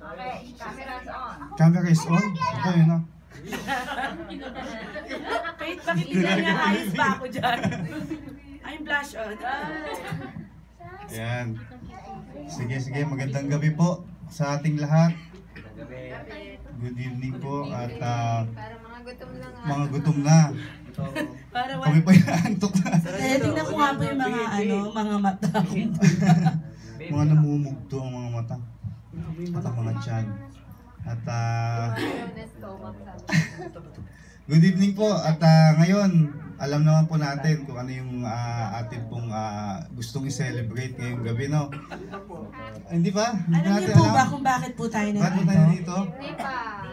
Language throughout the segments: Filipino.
Okay, camera's on. Camera is on. Ito yun ah. Kahit pakikita niya, ayos ba ako dyan? I'm blush on. Ayan. Sige, sige. Magandang gabi po sa ating lahat. Good evening po at Para mga gutom na. Kami wala. po inaantok na. Eh, tingnan ko nga po yung mga ano, mga mata mga namumugto ang mga mata. At ang mga tiyan. At ah, Good evening po. At ah, ngayon, alam naman po natin kung ano yung ah, atin pong ah, gustong i-celebrate ngayong gabi, no? Hindi ba? Hindi Alam natin niyo po ba alam. kung bakit po tayo Bakit po tayo nandito? dito? Hindi pa.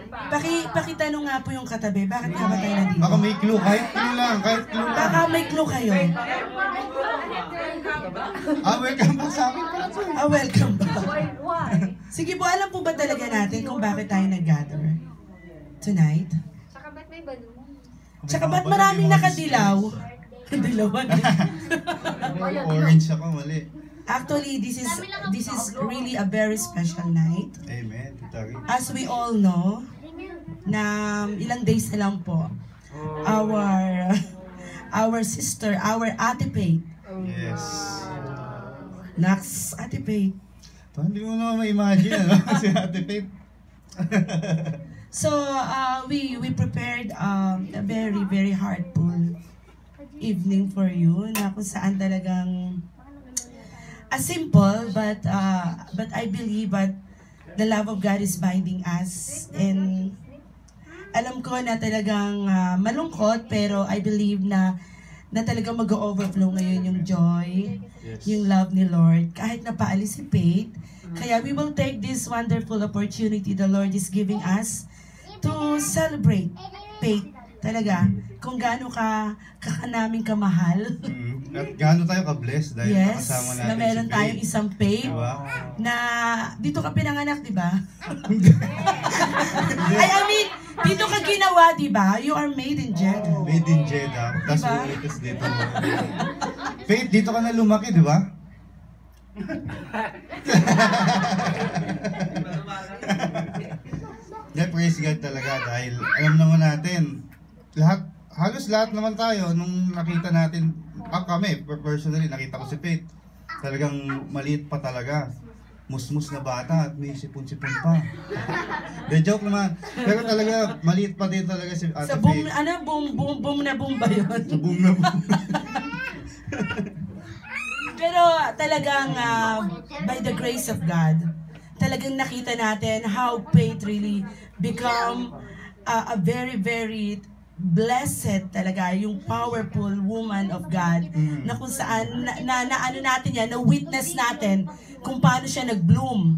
Paki, pakitanong nga po yung katabi, bakit nga ba tayo nandito? Baka may clue, kahit clue lang, kahit clue lang. Baka may clue kayo. Ah, welcome back sa akin pala po. Ah, welcome back. Sige po, alam po ba talaga natin kung bakit tayo nag-gather tonight? May balloon? Tsaka ba't maraming nakadilaw? Dilawan. Orange ako, mali. Actually, this is this is really a very special night. Amen. As we all know, na ilang days na lang po, our our sister, our Ate Pate, Yes. Nax Ate Pate. Hindi mo naman ma-imagine, ano? si Ate Faith. So, uh, we we prepared um, a very, very heartful evening for you na kung saan talagang a simple but uh, but I believe that the love of God is binding us and alam ko na talagang uh, malungkot pero I believe na na talagang mag-overflow ngayon yung joy, yung love ni Lord kahit na paalis si Faith. Kaya we will take this wonderful opportunity the Lord is giving us to celebrate Faith talaga kung gaano ka kakanaming kamahal. Mm. At gaano tayo ka-blessed dahil yes, nakasama natin na meron si tayong isang Faith Diba? na dito ka pinanganak, di ba? Ay, I mean, dito ka ginawa, di ba? You are made in Jeddah. Made in Jeddah. Tapos Diba? ulitas dito. Faith, dito ka na lumaki, di ba? Yeah, praise God talaga dahil alam naman natin, lahat, halos lahat naman tayo nung nakita natin, ah, kami, personally, nakita ko si Faith, talagang maliit pa talaga. Musmus na bata at may sipon-sipon pa. De joke naman. Pero talaga, maliit pa din talaga si Ate Sa boom, Faith. ano, boom, boom, boom na boom ba yun? Sa boom na boom. Pero talagang uh, by the grace of God, talagang nakita natin how faith really become uh, a very, very blessed talaga yung powerful woman of God na kung saan na, na, na ano natin yan, na witness natin kung paano siya nag-bloom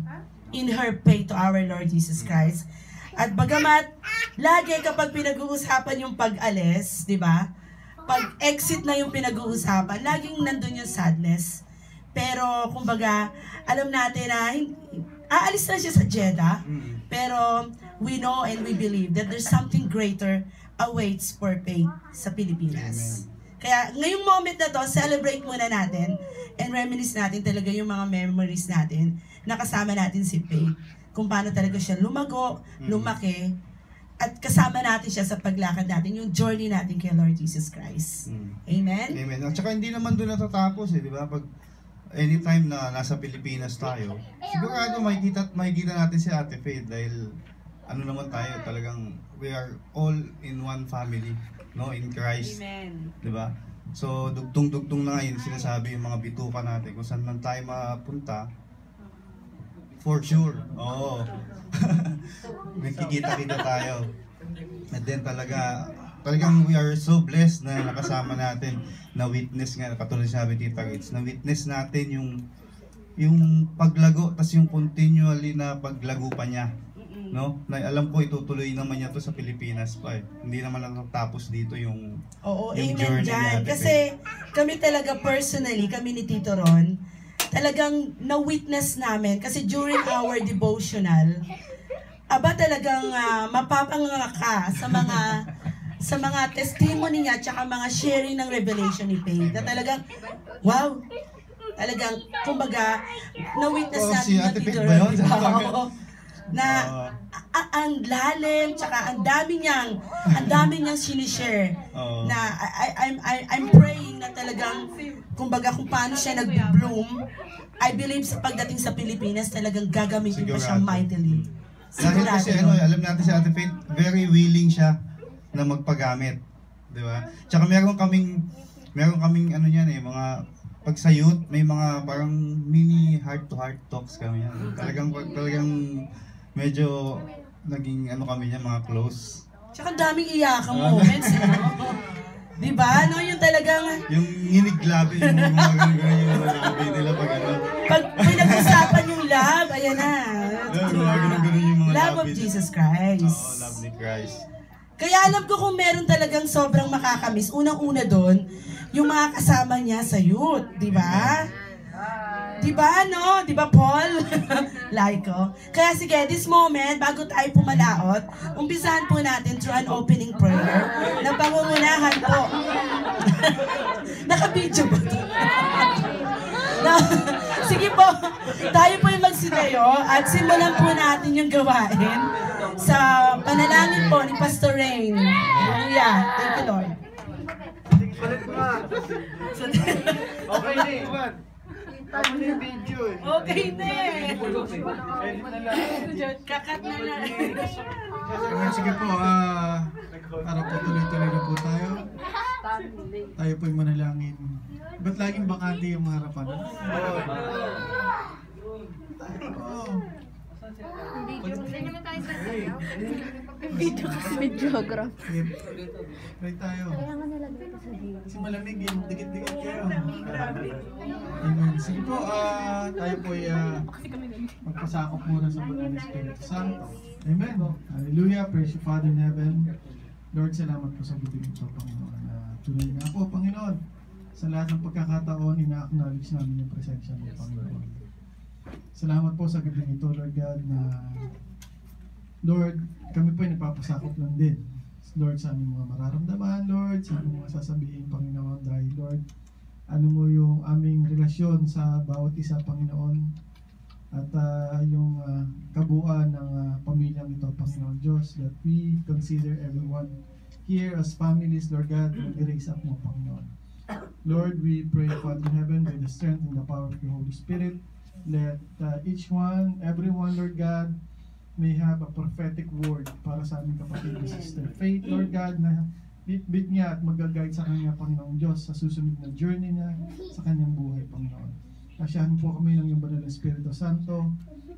in her faith to our Lord Jesus Christ. At bagamat lagi kapag pinag-uusapan yung pag-alis, di ba? Pag exit na yung pinag-uusapan, laging nandun yung sadness. Pero kumbaga, alam natin na aalis na siya sa Jeddah. Pero we know and we believe that there's something greater awaits for faith sa Pilipinas. Kaya ngayong moment na to, celebrate muna natin and reminisce natin talaga yung mga memories natin na kasama natin si Faith. Kung paano talaga siya lumago, lumaki, at kasama natin siya sa paglakad natin, yung journey natin kay Lord Jesus Christ. Mm. Amen? Amen. At saka hindi naman doon natatapos eh, di ba? Pag anytime na nasa Pilipinas tayo, sigurado makikita, makikita natin si Ate Faith dahil ano naman tayo, talagang we are all in one family, no? In Christ, Amen. di ba? So, dugtong-dugtong na ngayon sinasabi yung mga bituka natin kung saan man tayo mapunta, for sure. Oo. Nakikita-kita tayo. And then talaga, talagang we are so blessed na nakasama natin na witness nga, katulad sabi Tita Ritz, na witness natin yung yung paglago, tas yung continually na paglago pa niya. No? Na alam ko itutuloy naman niya to sa Pilipinas pa eh. Hindi naman natapos dito yung Oo, Yung amen journey dyan. natin. Kasi kami talaga personally, kami ni Tito Ron, talagang na-witness namin kasi during our devotional, aba talagang uh, mapapanganga ka sa mga sa mga testimony niya at saka mga sharing ng revelation ni Faith na talagang wow talagang kumbaga na-witness Oh, natin si Ate Faith ba yun? Oo. Na a- ang lalim, tsaka ang dami niyang, ang dami niyang sinishare Oo. na I, I, I'm, I, I'm praying na talagang, kumbaga kung paano siya nag-bloom, I believe sa pagdating sa Pilipinas, talagang gagamitin pa siya Sigurado. mightily. Dahil kasi ano, alam natin si Ate Faith, very willing siya na magpagamit. Di ba? Tsaka meron kaming, meron kaming ano yan eh, mga pag sa youth, may mga parang mini heart-to-heart talks kami yan. Talagang, talagang medyo naging ano kami niya, mga close. Tsaka daming iyakan moments. eh. Di ba? No, yung talagang, Yung nginiglabi, yung mga ganun yung labi nila pag ano. pag pinag-usapan yung love, ayan na. Yun, mga ganun-ganun yung mga Love of labi. Jesus Oo, Christ. love ni Christ. Kaya alam ko kung meron talagang sobrang makakamiss, unang-una doon, yung mga kasama niya sa youth, di ba? Di ba, no? Di ba, Paul? like ko. Kaya sige, this moment, bago tayo pumalaot, umpisahan po natin through an opening prayer na pangungunahan po. Naka-video ba ito? na, sige po, tayo po yung magsigayo at simulan po natin yung gawain sa panalangin po ni Pastor Rain. Hallelujah. Thank you, Lord. Okay na eh. Tama na yung video eh. Okay na eh. Kakat na lang. Sige, sige po, ah, para po tuloy-tuloy na po tayo. Tayo po'y manalangin. Ba't laging bakante yung harapan? Oo. Naman tayo sa sayaw. Videograph. Sige, try tayo. Kailangan nilagay ko sa video. Kasi malamig yung dikit-dikit kayo. Amen. Sige po, ah, tayo po'y ah, magpasakop muna sa na Espiritu Santo. Amen. Hallelujah. Praise you, Father in heaven. Lord, salamat po sa gabi nito, Panginoon. Uh, tuloy nga po, Panginoon. Sa lahat ng pagkakataon, ina-acknowledge namin yung presensya mo, Panginoon. Salamat po sa gabi nito, Lord God, na Lord, kami po ay nagpapasakop lang din. Lord, sa aming mga mararamdaman, Lord, sa aming mga sasabihin, Panginoon, dahil Lord, ano mo yung aming relasyon sa bawat isa, Panginoon, at ah, yung ah, kabuuan ng ah, pamilyang ito, Panginoon Diyos, that we consider everyone here as families, Lord God, na i-raise up mo, Panginoon. Lord, we pray, Father in heaven, by the strength and the power of your Holy Spirit, let uh, each one, everyone, Lord God, may have a prophetic word para sa aming kapatid na sister Faith, Lord God, na bit-bit niya at mag-guide sa kanya, Panginoong Diyos, sa susunod na journey niya sa kanyang buhay, Panginoon. Asyahan po kami ng iyong banal na Espiritu Santo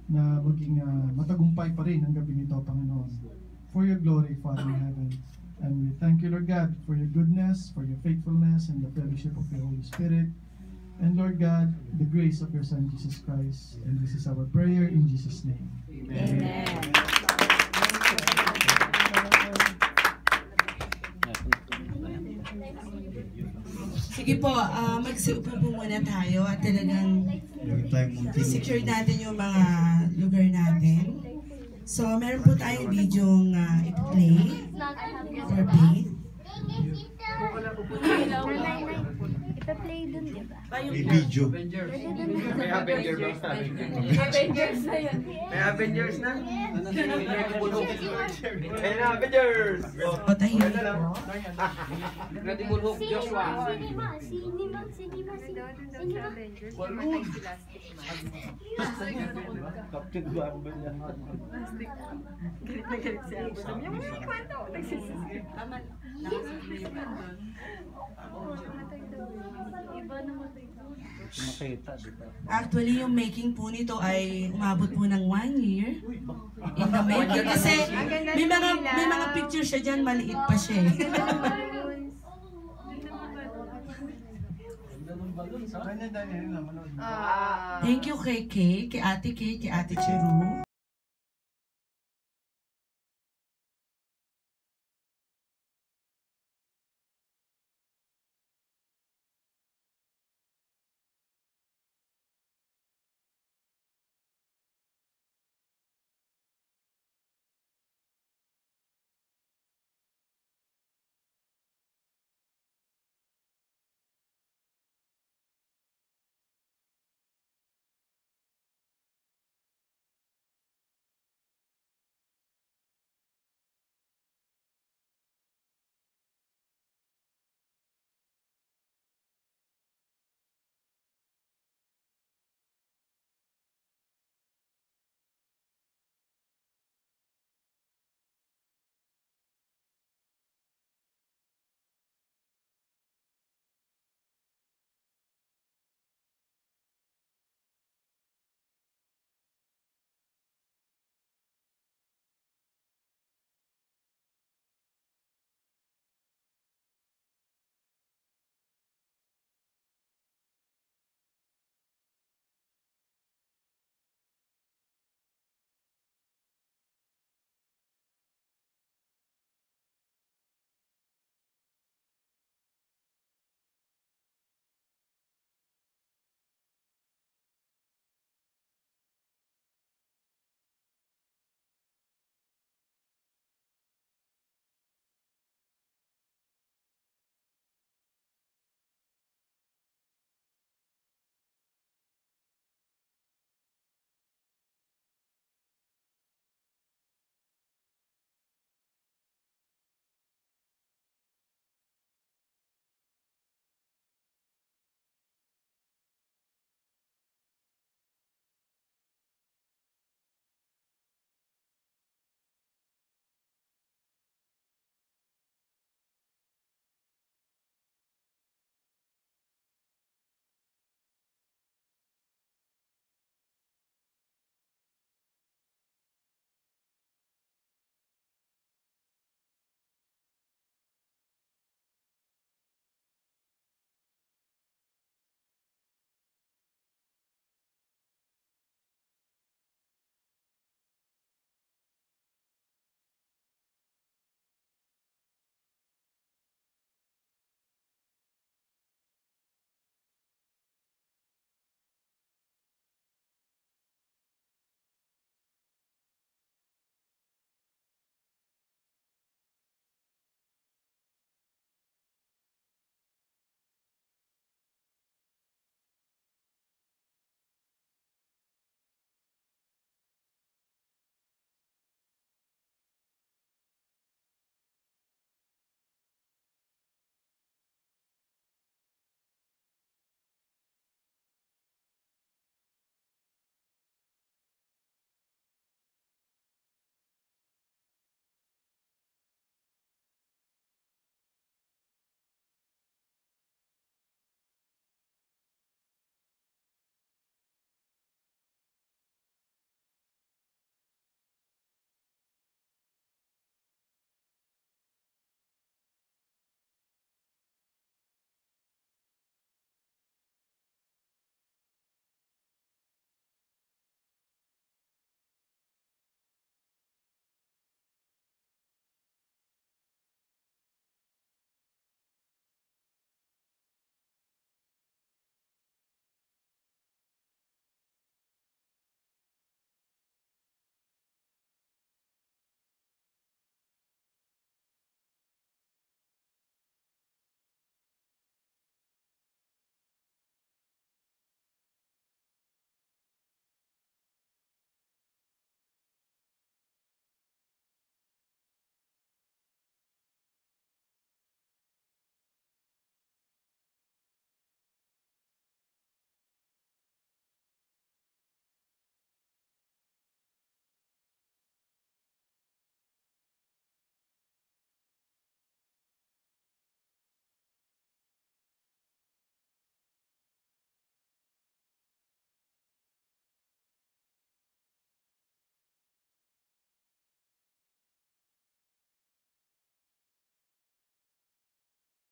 na maging ah, matagumpay pa rin ang gabi nito, Panginoon. For your glory, Father in heaven. And we thank you, Lord God, for your goodness, for your faithfulness, and the fellowship of your Holy Spirit. And Lord God, the grace of your Son, Jesus Christ. And this is our prayer in Jesus' name. Sige po, uh, magsiupo po muna tayo at talagang secure natin yung mga lugar natin. So, meron po tayong video uh, i-play for Faith. Ipa-play dun, di ba? May video. May Avengers. Na yun. May Avengers na. May Avengers! O, tahimik po. Ready mo hook, Joshua. Cinema, cinema, cinema, cinema, cinema. Avengers. Namatay Plastic Man. Actually, yung making po nito ay umabot po ng one year in the making. Kasi may mga, may mga picture siya dyan, maliit pa siya eh. Thank you kay Kay, kay Ate Kay, kay Ate Cheru.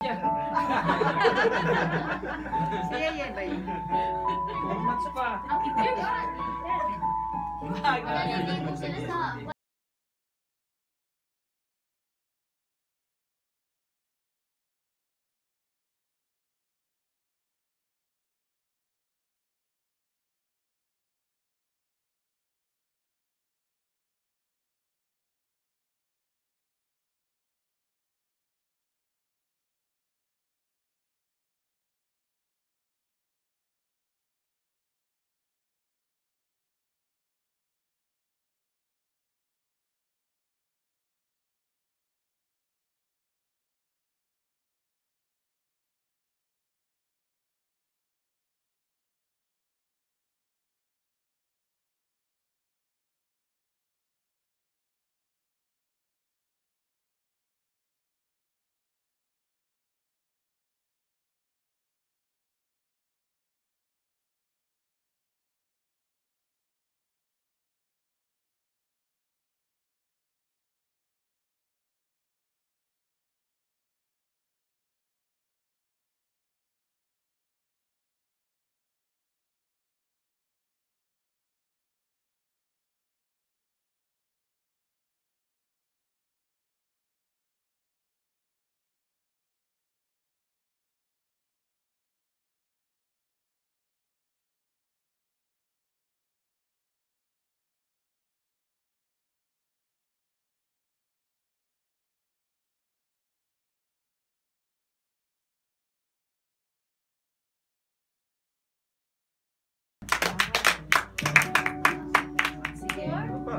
Si Yeye ba yun? Months pa. Nalilibog sila sa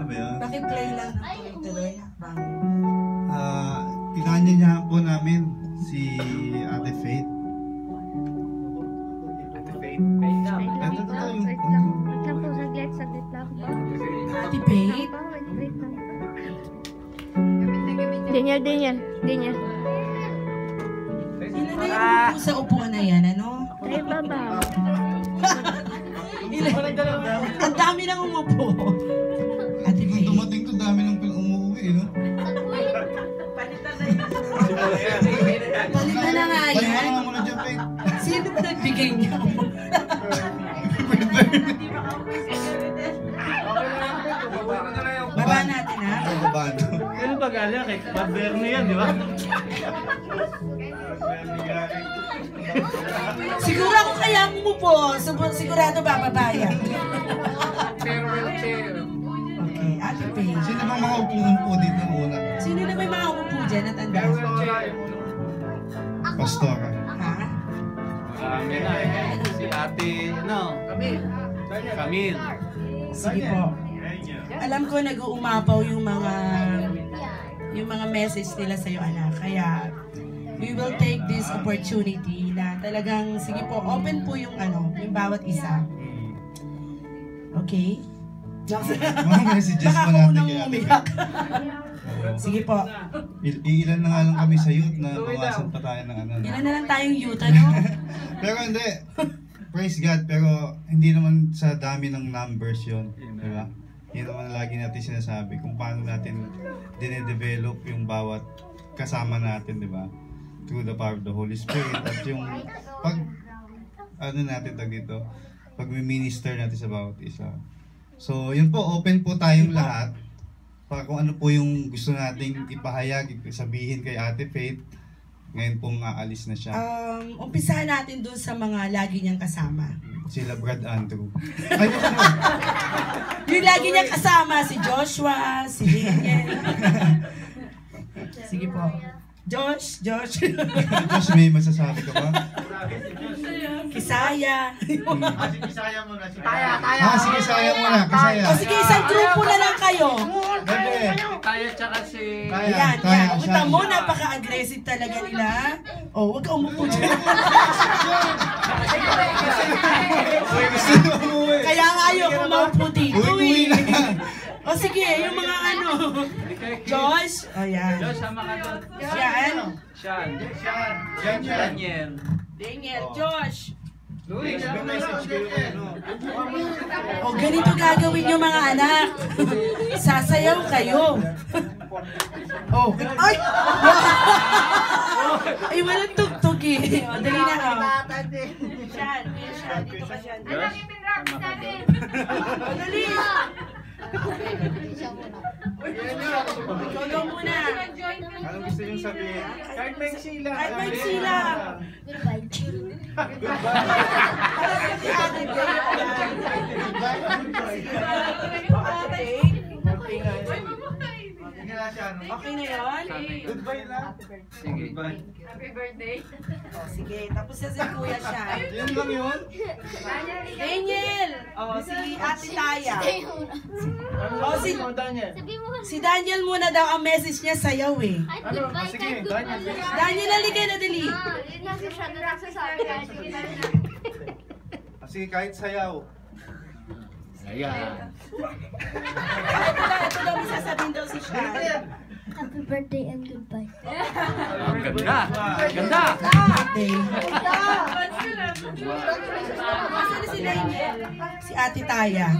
Ano ba yan? Pakiplay lang ng tuloy-tuloy. Bang. Ah, kinanya niya po namin si Ate Faith. Ate Faith. Faith na. To yung Wait lang. Wait lang po, saglit, saglit lang. Ate Faith? Na. Daniel, Daniel, Daniel. Ilan na sa upuan na yan, ano? Ay, baba. Ang dami nang umupo. Na nga Tayo yan. ka muna dyan, Faith. Sino ba nagbigay niya? Baba natin ha. Babado. Ano ba galing? Kay Bob Bernie yan, di ba? Siguro ako kaya umupo. Sigurado bababa yan. Farewell chair. Okay, Ate Faith. Sino bang mga upo-upo dito ng una? Sino na may mga umupo dyan at? Farewell chair. Pastora. Ha? Marami na eh. Si ate, ano? Camille. Camille. Sige po. Alam ko nag-uumapaw yung mga yung mga message nila sa iyo anak. Kaya we will take this opportunity na talagang sige po, open po yung ano, yung bawat isa. Okay? Mga messages pa natin unang kay Ate umiyak. Sige po. Il- ilan na nga lang kami sa youth na bawasan pa tayo ng ano. no? Ilan na lang tayong youth, ano? Pero hindi. Praise God, pero hindi naman sa dami ng numbers yon, di ba? Yun naman lagi natin sinasabi kung paano natin dinedevelop yung bawat kasama natin, di ba? Through the power of the Holy Spirit at yung pag ano natin tag dito, pag minister natin sa bawat isa. So, yun po, open po tayong lahat para kung ano po yung gusto nating ipahayag, sabihin kay Ate Faith. Ngayon pong aalis na siya. Um, umpisahan natin dun sa mga lagi niyang kasama. Sila Brad Andrew. Ay? Yung lagi niyang kasama, si Joshua, si Daniel. Sige po. Josh, Josh. Josh, may masasabi ka ba? Kisaya. Taya, taya. Ah, sige, saya muna. Kasaya. o sige, isang grupo na lang kayo. Bebe. Tayo tsaka si... Kaya, Yan, kaya. yan. Kita mo, napaka-aggressive talaga nila. O, huwag ka umupo dyan. Kaya nga ayoko maupo dito eh. na. O sige, yung mga ano. Josh. O yan. Diyos, sama ka doon. Yan. Sean. Daniel. Daniel, Josh. Luis, may message kayo. O ganito gagawin yung mga anak. Sasayaw kayo. Oh, Ay! Ay, walang tugtog eh. O, dali na ka. Kuya Siyan, dito ka siyan. Yes. O, dali. Ikaw daw muna. Anong gusto niyong sabihin? kahit may sila. Kahit may sila. Okay na yun? Goodbye lang. Sige. Happy birthday. O, sige. Tapos na si Kuya Siyan. Yan lang yun. Daniel! O, si Ate Taya. Ano Oh, si- Daniel? Si Daniel muna daw ang message niya sayaw eh. Ano? Oh, sige, Daniel. Daniel, halika na dali. Ah, Sige, kahit sayaw. Ayan. Ito daw, ito daw sasabihin daw si Sian. Happy birthday and goodbye. Ang ganda. Ganda. Nasaan na si Daniel? Si Ate Taya.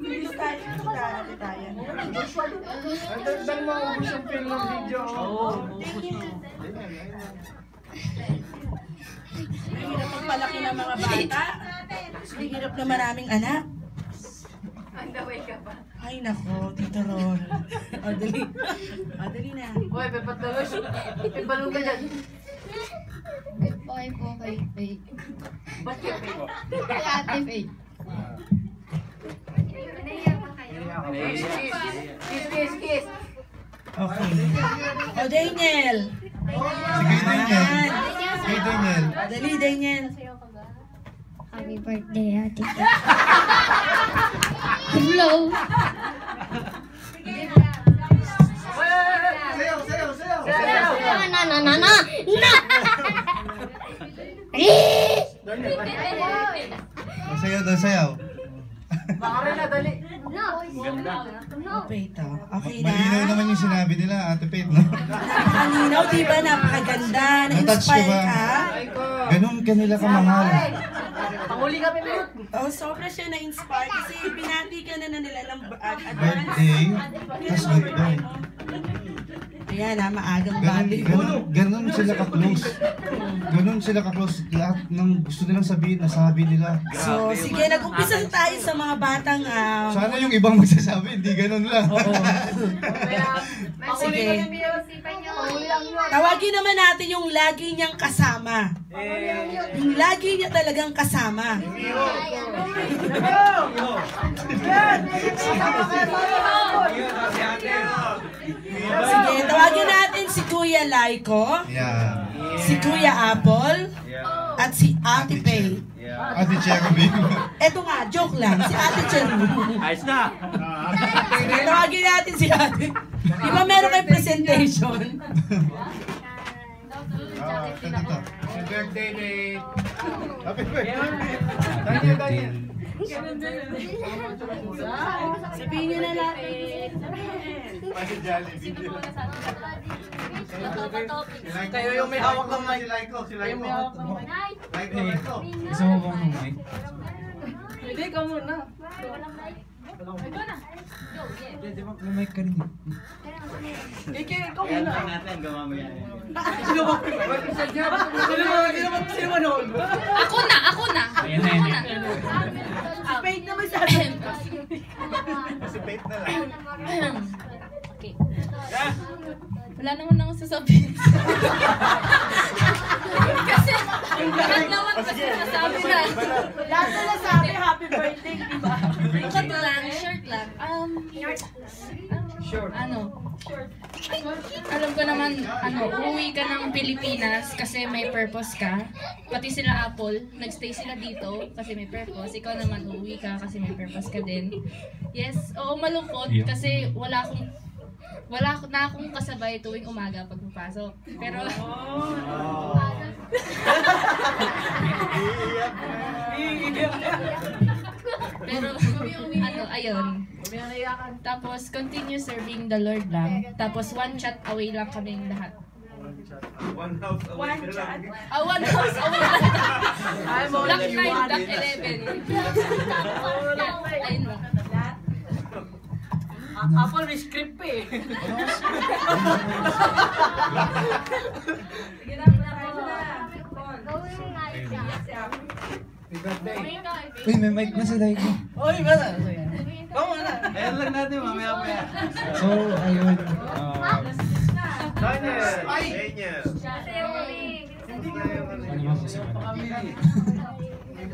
Bilis tayo, Ate Taya. Ang dal mo ubus yung film ng video. Ang hirap magpalaki ng mga bata. Ang hirap na maraming anak. On the way ka pa. Ay nako, Tito Ron. O, dali. O, dali na. Uy, pepatuloy. Pepalong ka dyan. Goodbye po kay Faye. Ba't ka pa? Kay Ate Faye. Kiss. Kiss, kiss, kiss. Okay. O, Daniel. Sige, Daniel. Sige, Daniel. Dali, Daniel. Happy birthday, Ate. Hello. Sayaw, sayaw, sayaw. Na na na na na. Na. Sayaw daw, sayaw. Baka rin na, dali. Ganda. Okay to. Okay na. Malinaw naman yung sinabi nila, Ate Pete, no? Napakalinaw, di ba? Napakaganda. Ka Na-inspire ba? ka. Ganun ka nila kamahal. Panguli kami minute. Oh, sobra siya na-inspire kasi binati ka na na nila ng advance. Birthday, tas goodbye. Ayan ha, maagang Ganun, bati. ganun, ganun sila ka-close. Ganun sila ka-close. Lahat ng gusto nilang sabihin, nasabi nila. So, sige, nag-umpisa na tayo sa mga batang... ah, Sana yung ibang magsasabi, hindi ganun lang. Oo. Sige. Tawagin naman natin yung lagi niyang kasama. Yung lagi niya talagang kasama. Sige, tawagin natin si Kuya Laiko, Yan. si Kuya Apple, at si Ate Pay. Ate Cherubim. Eto nga, joke lang, si Ate Cheru. Ayos na. Tawagin natin si Ate. Di ba meron kayong presentation? Ah. Happy birthday, Nate. Happy birthday. Daniel, Daniel. Sabihin niyo na natin. Kayo yung may hawak ng mic. Si Laiko, si Kayo may hawak ng mic. Laiko, Laiko. Gusto mo bang ng mic? Hindi, ikaw muna. May mic ka rin. Ikaw muna. natin, yan. Sino ba? Sino ba? Sino ba? Sino ba noon? Ako na, ako na. Ayan na, Ako ayan na. Si Faith naman sabi. Si Pete na lang. Okay. Wala naman akong sasabihin. kasi, lahat naman kasi nasabi na. Lahat na nasabi, happy birthday, di ba? Cut lang, short lang. Um, Short. ano, alam ko naman, ano, uuwi ka ng Pilipinas kasi may purpose ka. Pati sila Apple, nagstay sila dito kasi may purpose. Ikaw naman uuwi ka kasi may purpose ka din. Yes, oo, malungkot kasi wala akong wala ako na akong kasabay tuwing umaga pag papasok. Pero Pero ano, ayun. Tapos continue serving the Lord lang. Tapos one chat away lang kaming lahat. One house away One chat. Ah, one house away lang. Black 9, Black 11. Ayun lang. Apple may script eh. Uy, may mic na sa live. Uy, bata. Kamo na. Ayan lang natin, mamaya maya. So, ayun. Uh, ano ba po sa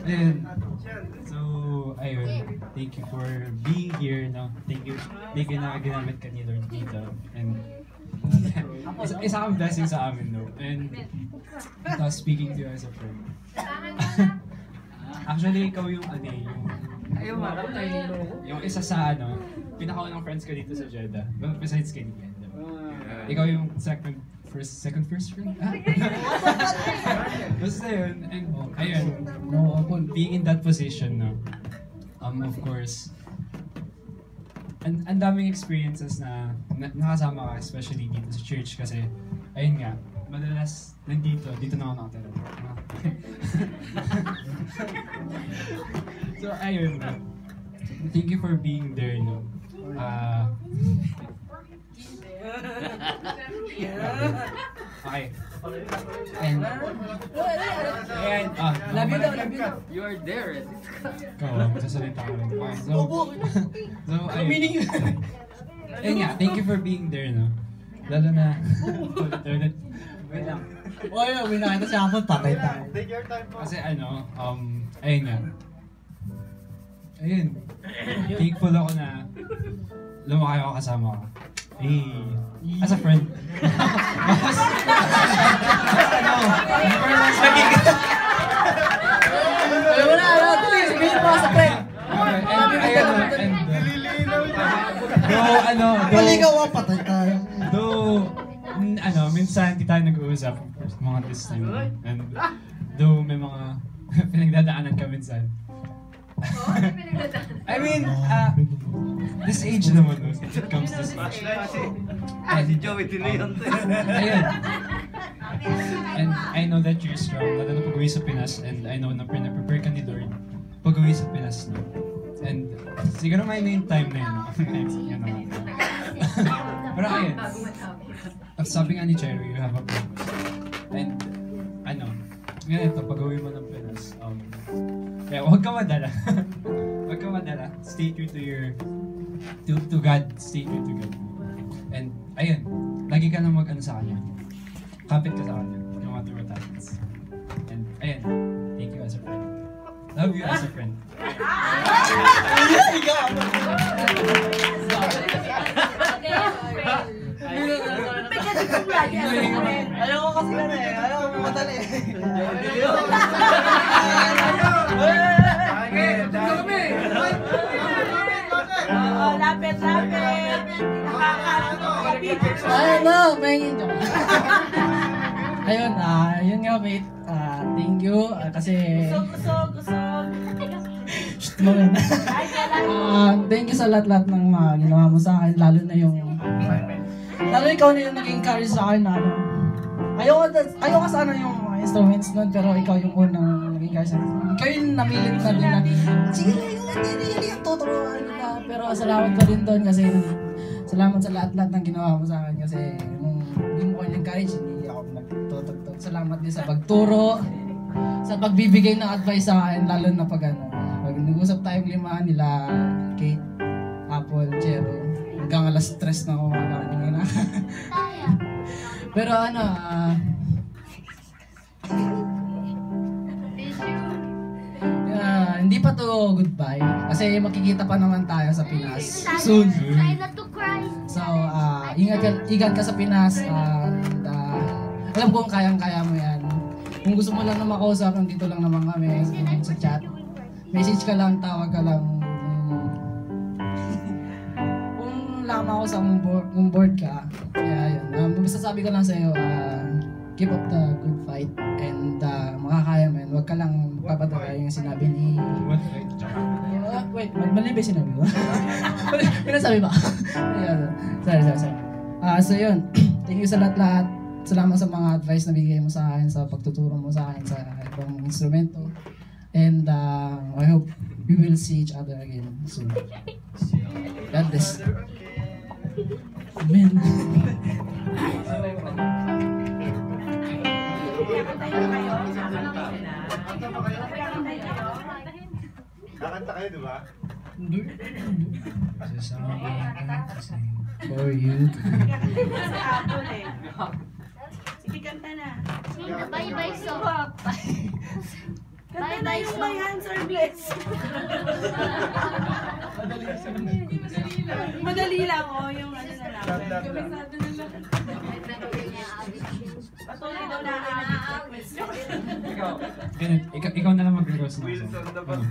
Ayun. Ayun. Thank you for being here. No? Thank you. Thank you na ginamit ka ni Lord dito. And isa, isa kang blessing sa amin, no? And ito, speaking to you as a friend. Actually, ikaw yung ano eh, yung Ayaw marap tayo. yung isa sa ano, pinakaunang friends ko dito sa Jeddah. Besides kay Nian. Ikaw yung second, first, second first friend? Ah. Basta yun. And ayun, no, upon being in that position, no, um, of course, ang ang daming experiences na, na nakasama ka, especially dito sa church kasi, ayun nga, madalas nandito, dito na ako nakatira. so, ayun. Thank you for being there, no. Ah, okay. And, ayan, ah, Love you daw, love you daw. You are there. Ikaw, ah, magsasalita ka rin. Okay, so, so, ayun. Ayun nga, thank you for being there, no. Lalo na. Wait lang. Uy, uwi na kita sa Apple, patay tayo. Kasi ano, um, ayun nga. Ayun. Thankful ako na lumaki ako kasama ka. Hey, as a friend. Mas, ano, naging, Uy, wala, wala. Tuloy, sabihin mo sa friend. Okay, and, ayun, and, though, ano, though, Maligaw ang patay tayo. Though, ano, minsan hindi tayo nag-uusap of course, mga this time. And though may mga pinagdadaanan ka minsan. I mean, uh, this age naman, no, if it comes to age. Ah, si Joey Tilion. Ayun. And I know that you're strong, lalo na pag-uwi sa Pinas, and I know na prepare ka ni Lord pag-uwi sa Pinas, no? And siguro may na yung time na yun, yun naman. Pero ayun, ang sabi nga ni Cherry, you have a purpose. And, ano, ngayon ito, pag-uwi mo ng Pinas, kaya huwag ka madala. huwag ka madala. Stay true to your, to, to God. Stay true to God. And, ayun, lagi ka lang mag-ano sa Kanya. Kapit ka sa Kanya, no matter what happens. And, ayun, thank you as a friend. Love you as a friend. Ayaw ko kasi na eh. Ayaw ko madali. Lapit, lapit. Nakakapit. Ay, no, pahingin ko. Ayun, ah, yun nga, mate. Ah, thank you. ah, kasi... Kusog, kusog, kusog. Shh, mga mo. Ah, thank you sa lahat-lahat ng mga ginawa mo sa akin, lalo na yung... Lalo ikaw na yung nag-encourage sa akin na ano. Ayoko, ayoko sana yung mga instruments nun, pero ikaw yung unang sa akin. Ikaw yung namilit na din na, sige lang, hindi, hindi yung tuturuan. Pero salamat pa din doon kasi salamat sa lahat-lahat ng ginawa mo sa akin kasi kung hindi mo ko encourage hindi ako nagtutugtog. Salamat din sa pagturo, sa pagbibigay ng advice sa akin, lalo na pag ano, pag nag-usap tayong lima nila, Kate, Apple, Jero, hanggang alas stress na ako makakarating na. Pero ano, ah, ah, hindi pa to goodbye. Kasi makikita pa naman tayo sa Pinas soon. So, ah, ingat, ka, ingat ka sa Pinas. and ah, alam kong kayang-kaya mo yan. Kung gusto mo lang na makausap, nandito lang naman kami sa chat. Message ka lang, tawag ka lang. Kung lama ako sa kung board, ka, kaya yun. Um, masasabi ko lang sa'yo, ah, keep up the good fight and uh, makakaya mo yan. Huwag ka lang papadala yung sinabi ni What? Wait, Uh, wait, mal- mali ba yung sinabi ko? Pinasabi ba? Sorry, sorry, sorry. Ah, so yun, thank you sa lahat-lahat. Salamat sa mga advice na bigay mo sa akin, sa pagtuturo mo sa akin sa ibang instrumento. And uh, I hope we will see each other again soon. God bless. Amen. Kakanta kayo, di ba? For you. Sige, kanta na. Bye-bye, so. Kanta na yung My Hands Are Blessed. Madali lang, oh, yung ano na lang. Patuloy daw na Ganun, ikaw, ikaw na lang mag-request ng song. Ano?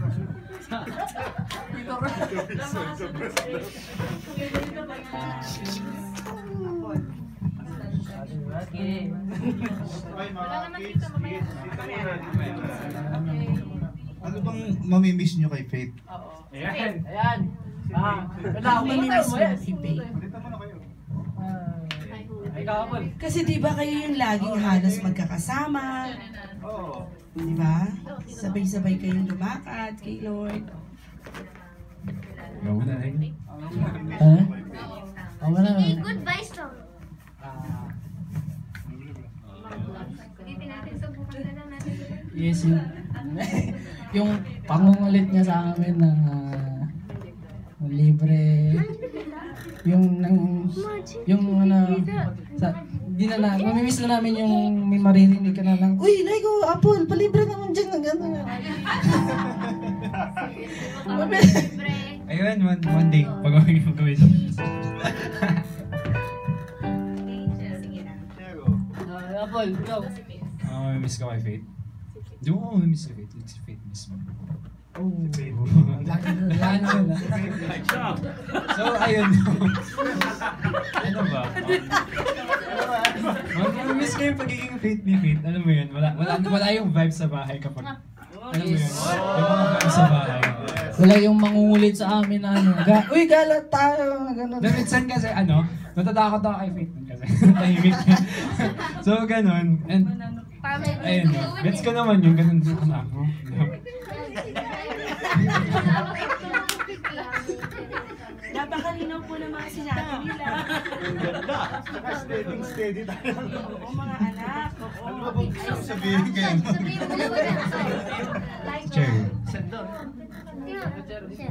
Ano bang mamimiss nyo kay Faith? Ayan. Ayan. Ah, Ako mamimiss mo si Faye. Kasi di ba kayo yung laging halos magkakasama? Di ba? Sabay-sabay kayong lumakad kay Lord. Ikaw na rin. Ha? Ako na. Hey, goodbye, so. Yes, yung, yung pangungulit niya sa amin na ah, libre. Yung nang yung ano sa di na na mamimiss na namin yung may maririnig ka na lang. Uy Lego Apple palibre naman dyan ng ano. Ayun, one, one day, pag-uwi mo gawin sa Apple ikaw Ako mamimiss ko kay Faith. Mo ako mamimiss kay Faith, it's Faith mismo. Oh na lagi na So, ayun. ano ba? Mamimiss ko yung pagiging Faith ni Faith. Alam mo yun, wala, wala, wala yung vibe sa bahay kapag... Alam mo yun, yung mga vibe sa bahay. wala yung mangungulit sa amin na ano ga uy galat tayo ganun minsan kasi ano, natatakot ako kay Faith kasi. Tahimik niya. so, ganun. And, ayun, gets ko naman yung ganun sa ako. Napakalinaw po ng mga sinabi nila. Steady, steady tayo. Oo, mga anak. Oo. Ano ba bang gusto sabihin kayo? Sabihin mo na Like, Cherry.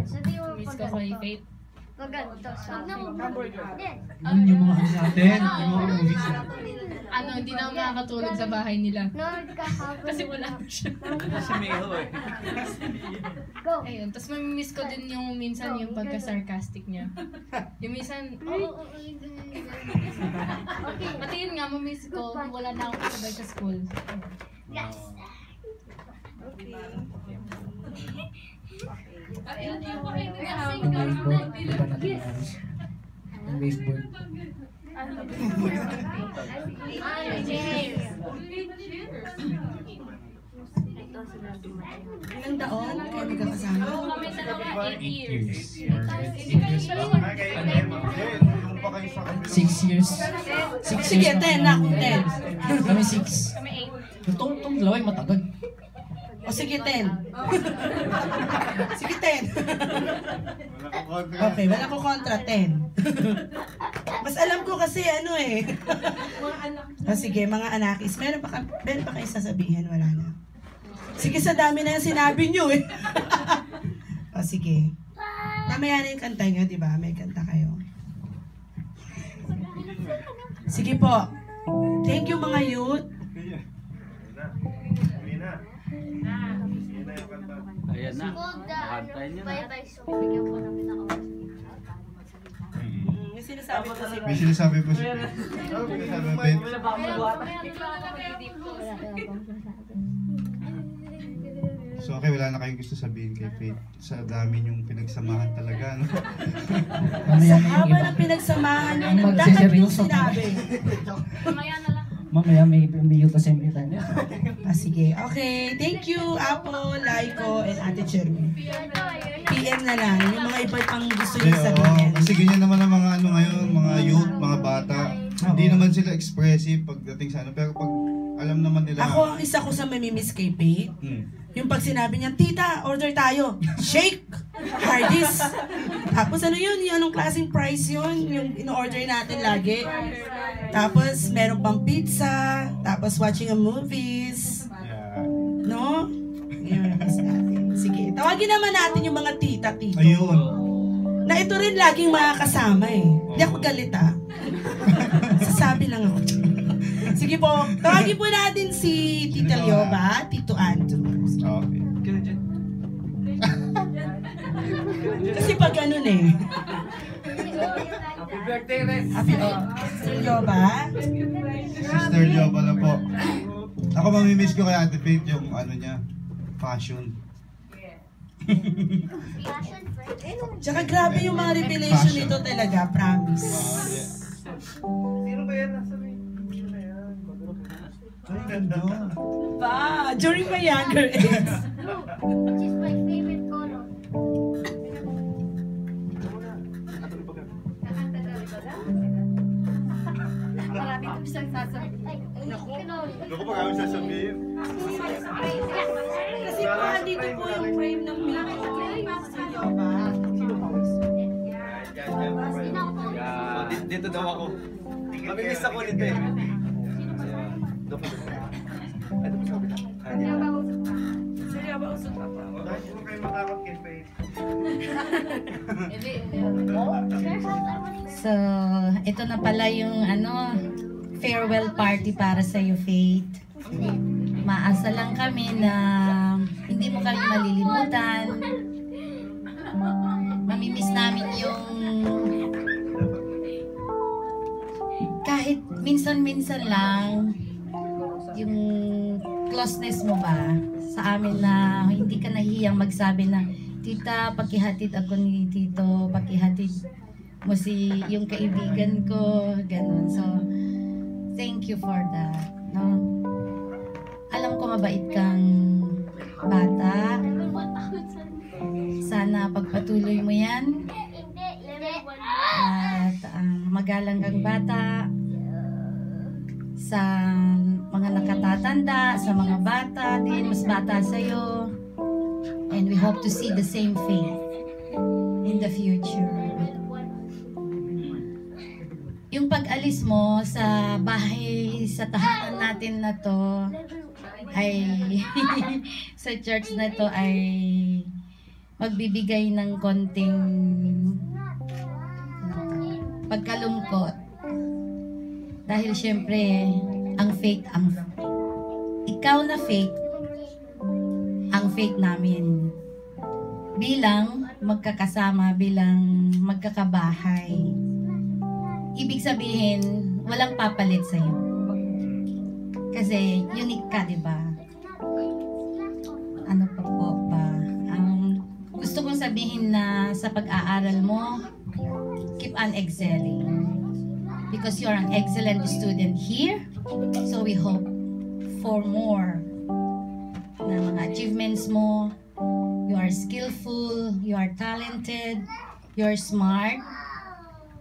Sabihin mo Miss ko kay Faith. Maganda. Huwag na mo. Hindi. Yun yung mga ano natin, yung mga movies natin. Ano, hindi na ako makakatulog sa bahay nila. Nord ka habang. Kasi wala na siya. Si Miho eh. Go. Ayun, tapos mamimiss ko din yung minsan yung pagka-sarcastic niya. Yung minsan, oo, Okay. pati yun nga, mamiss ko, wala na ako kasabay sa school. Yes. Ang waveboard, di ba ayos? Ang waveboard. Ilang taon kayo magkakasama? Kami dalawa, 8 Eight years. years. Or eight years pa. Nung pa kayo sa kabila. Six years. Six Sige, years na ten kami. ako, ten. Kami six. Kami 8. Yung tong tong dalawa ay matagal. O sige, ten. sige, ten. Wala ko kontra. Okay, wala ko kontra, ten. Mas alam ko kasi ano eh. o sige, mga anakis. Meron pa, ka- meron pa kayo sasabihin? Wala na. Sige, sa dami na yung sinabi nyo eh. o sige. Mamaya na yung kanta nyo, di ba? May kanta kayo. Sige po. Thank you mga youth. Ayan na. Nakantay niyo na. po oras. Yung sinasabi ko si May sinasabi po si may sinasabi Faith? So okay, wala na kayong gusto sabihin kay Faith. Sa dami niyong pinagsamahan talaga, no? Mamaya Sa haba ng pinagsamahan nyo, Ang dapat yung sinabi. Mamaya na lang. Mamaya may may utas yung kita niya. Ah, sige. Okay. Thank you, Apple, Laiko, and Ate Cherwin. PM na lang. Yung mga iba pang gusto nyo oo. sabihin. Kasi ganyan naman ang mga ano ngayon, mga youth, mga bata. Hindi naman sila expressive pagdating sa ano. Pero pag alam naman nila... Ako, ang isa ko sa mamimiss kay Faith, Hmm. yung pag sinabi niya, Tita, order tayo. Shake! Hardee's. Tapos ano yun? Yung anong klaseng price yun? Yung in-order natin lagi. Tapos meron pang pizza. Tapos watching a movies. Yeah. No? Natin. Sige, tawagin naman natin yung mga tita, tito. Ayun. Na ito rin laging makakasama eh. Hindi ako galit ah. Sasabi lang ako. Sige po, tawagin po natin si Tita Lioba, Tito Anto. Okay. Kasi pag ganun eh. Happy birthday, Ren. Happy oh, Sister Lioba. Sister Jo pala po. Ako mamimiss ko kay Ate Faith yung ano niya, fashion. Passion friend. Tsaka grabe yung mga revelation nito talaga, promise. Sino ba yan? Nasa. Ay, ganda. Ba, during my younger age. Which is my favorite color. Marami kong siyang sasabihin. Naku. Naku, pag kami sasabihin. Kasi po, andito po yung frame ng Mino. Sister Lioba. So, di- dito daw ako. Mamimiss ako nito eh. Sister Lioba, usot pa po. Huwag kayo matakot kay. So, ito na pala yung ano, farewell party para sa iyo, Faith. Maasa lang kami na hindi mo kami malilimutan. Mamimiss namin yung kahit minsan-minsan lang yung closeness mo ba sa amin na hindi ka nahihiyang magsabi na tita, pakihatid ako ni tito, pakihatid mo si yung kaibigan ko, ganun. So, thank you for that. No? Alam ko mabait kang bata. Sana pagpatuloy mo yan. At um, magalang kang bata sa mga nakatatanda, sa mga bata din, mas bata sa'yo. And we hope to see the same faith in the future. Yung pag-alis mo sa bahay, sa tahanan natin na to, ay sa church na to ay magbibigay ng konting pagkalungkot. Dahil syempre, ang faith, ang ikaw na faith, ang faith namin bilang magkakasama, bilang magkakabahay. Ibig sabihin, walang papalit sa'yo. Kasi unique ka, di ba? Ano pa po ba? Ang gusto kong sabihin na sa pag-aaral mo, keep on excelling. Because you're an excellent student here. So we hope for more na mga achievements mo. You are skillful, you are talented, you're smart.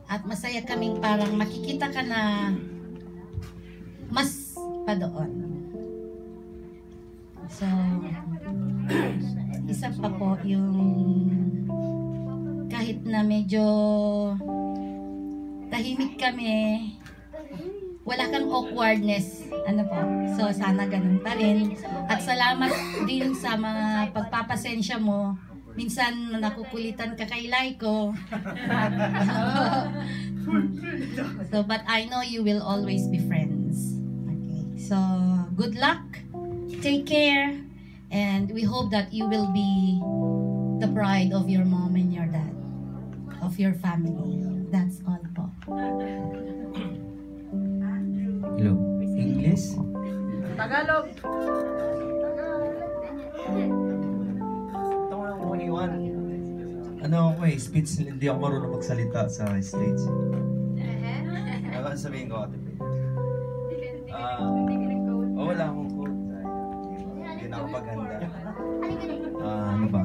At masaya kaming parang makikita ka na mas pa doon. So, isa pa po yung kahit na medyo tahimik kami, wala kang awkwardness. Ano po? So, sana ganun pa rin. At salamat din sa mga pagpapasensya mo. Minsan nakukulitan ka kay Laiko. so, but I know you will always be friends. Okay. So, good luck. Take care. And we hope that you will be the pride of your mom and your dad. Of your family. That's all. Hello. English? Tagalog. Ito nga ang iwan. Ano ako eh, speech, hindi ako marunong magsalita sa stage. Ano ang sabihin ko, Ate Faith? Ah, oh, wala akong quote. Hindi na ako maganda. Ah, ano ba?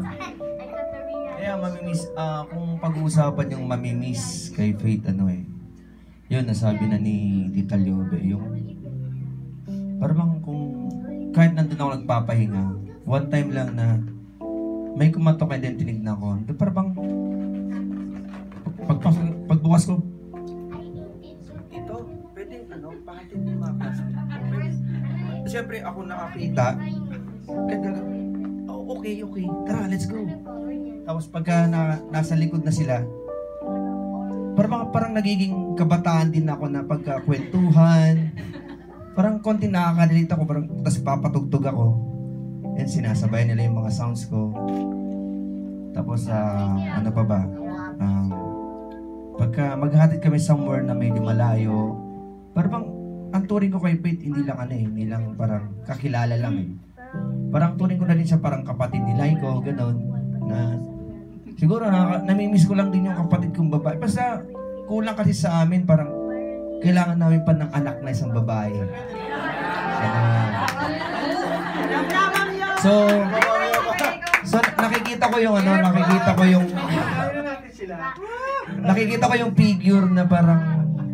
Kaya mamimiss, ah, kung pag-uusapan yung mamimiss kay Faith, ano eh, yun, nasabi na ni Tita Liobe, yung parang kung kahit nandun ako nagpapahinga, one time lang na may kumatok and then tinignan ko. Parang bang, pagpasok, pagbukas ko, ito, pwede ano, mga plastic. Okay. Siyempre, ako nakakita. Kaya, oh, okay, okay, tara, let's go. Tapos pagka na, nasa likod na sila, parang, parang nagiging kabataan din ako na pagkakwentuhan. Parang konti nakaka-relate ako, parang tapos papatugtog ako. Yan, sinasabay nila yung mga sounds ko. Tapos, ah, ano pa ba? Um, pagka maghatid kami somewhere na medyo malayo, parang ang turing ko kay Faith, hindi lang ano eh, hindi lang parang kakilala lang eh. Parang turing ko na rin siya parang kapatid ni Laiko, gano'n, na siguro na, namimiss ko lang din yung kapatid kong babae. Basta kulang kasi sa amin, parang kailangan namin pa ng anak na isang babae. So, so nakikita ko yung ano, nakikita ko yung nakikita ko yung figure na parang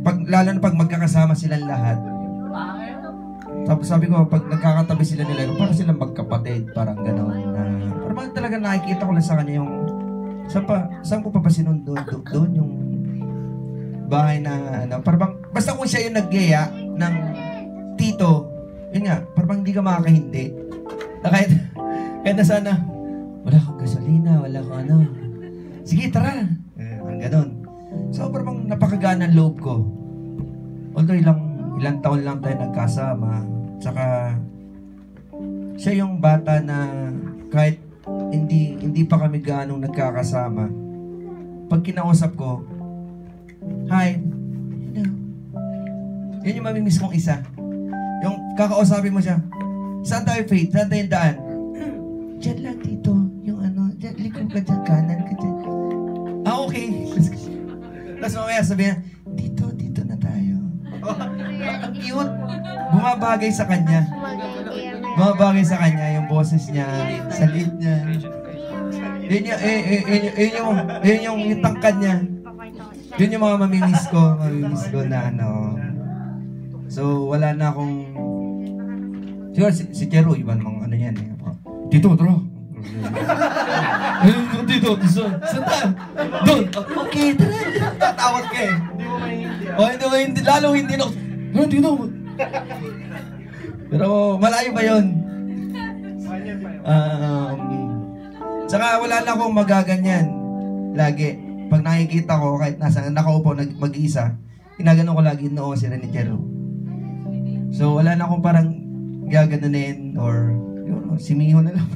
pag lalo na pag magkakasama silang lahat. Tapos sabi ko, pag nagkakatabi sila nila, parang silang magkapatid, parang gano'n na, parang talaga nakikita ko lang sa kanya yung, saan pa, saan ko pa ba sinundo doon, doon yung bahay na, ano, parang, basta kung siya yung nagyaya ng tito, yun nga, parang hindi ka makakahindi. Na kahit, kahit na sana, wala kang gasolina, wala kang ano. Sige, tara. Eh, ang ganun. So, parang napakagana ang loob ko. Although ilang, ilang taon lang tayo nagkasama, tsaka siya yung bata na kahit hindi hindi pa kami ganong nagkakasama, pag kinausap ko, Hi, hello. Yun yung mamimiss kong isa. Yung kakausapin mo siya, saan tayo, Faith? Saan tayo daan? Diyan lang dito. Yung ano, diyan, likod ka dyan, kanan ka dyan. Ah, okay. Tapos mamaya sabihin, dito, dito na tayo. Ang cute. Bumabagay sa kanya. Bumabagay sa kanya yung boses niya, salit niya. Yun yung, eh, eh, yun, yung- yun yung, yun yung, tangkad niya. Yun yung mga mamimiss ko, mamimiss ko na ano. So, wala na akong... Siguro si, si Chero, iba namang ano yan eh. Dito, tara. Ayun, dito, dito. Saan tayo? Doon. Okay, tara. Tatawag ka eh. Hindi mo maintindihan. O, hindi, hindi, lalo hindi na. Ano, dito. Pero malayo pa yun. Um, tsaka wala na akong magaganyan. Lagi. Pag nakikita ko, kahit nasa nakaupo nag, mag-isa, ginaganon ko lagi noo si ni Chero. So wala na akong parang gaganunin or yun, si Miho na lang.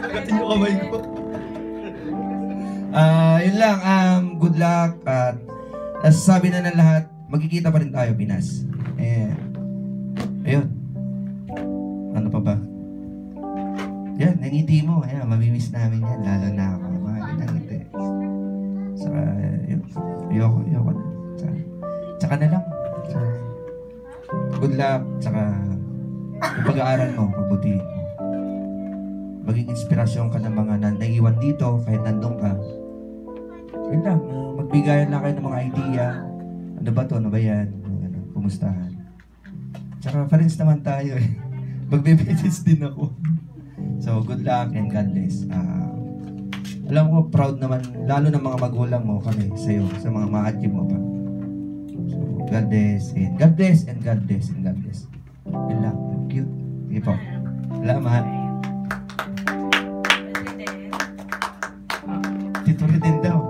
Pagkatin yung kamay ko. Ah, yun lang. Um, good luck at nasasabi na ng lahat, magkikita pa rin tayo, Pinas. Eh, ayun. Ano pa ba? Yan, nangiti mo. Ayan, mamimiss namin yan. Lalo na ako. Mga ngiti. Saka, yun. Ayoko, ayoko na. Tsaka, tsaka na lang. So, good luck. Tsaka, yung pag-aaral mo, pagbutihin mo. Maging inspirasyon ka ng mga na naiwan dito, kahit nandun ka. Yun lang, uh, magbigayan lang kayo ng mga idea. Ano ba to? Ano ba yan? Ano, kumustahan? Tsaka friends naman tayo eh. Magbe-business din ako. So, good luck and God bless. Ah, alam ko, proud naman, lalo ng mga magulang mo kami sa'yo, sa mga ma-achieve mo pa. So, God bless and God bless and God bless and God bless. Yun lang. Cute. Sige po. Salamat. Tito Reden daw.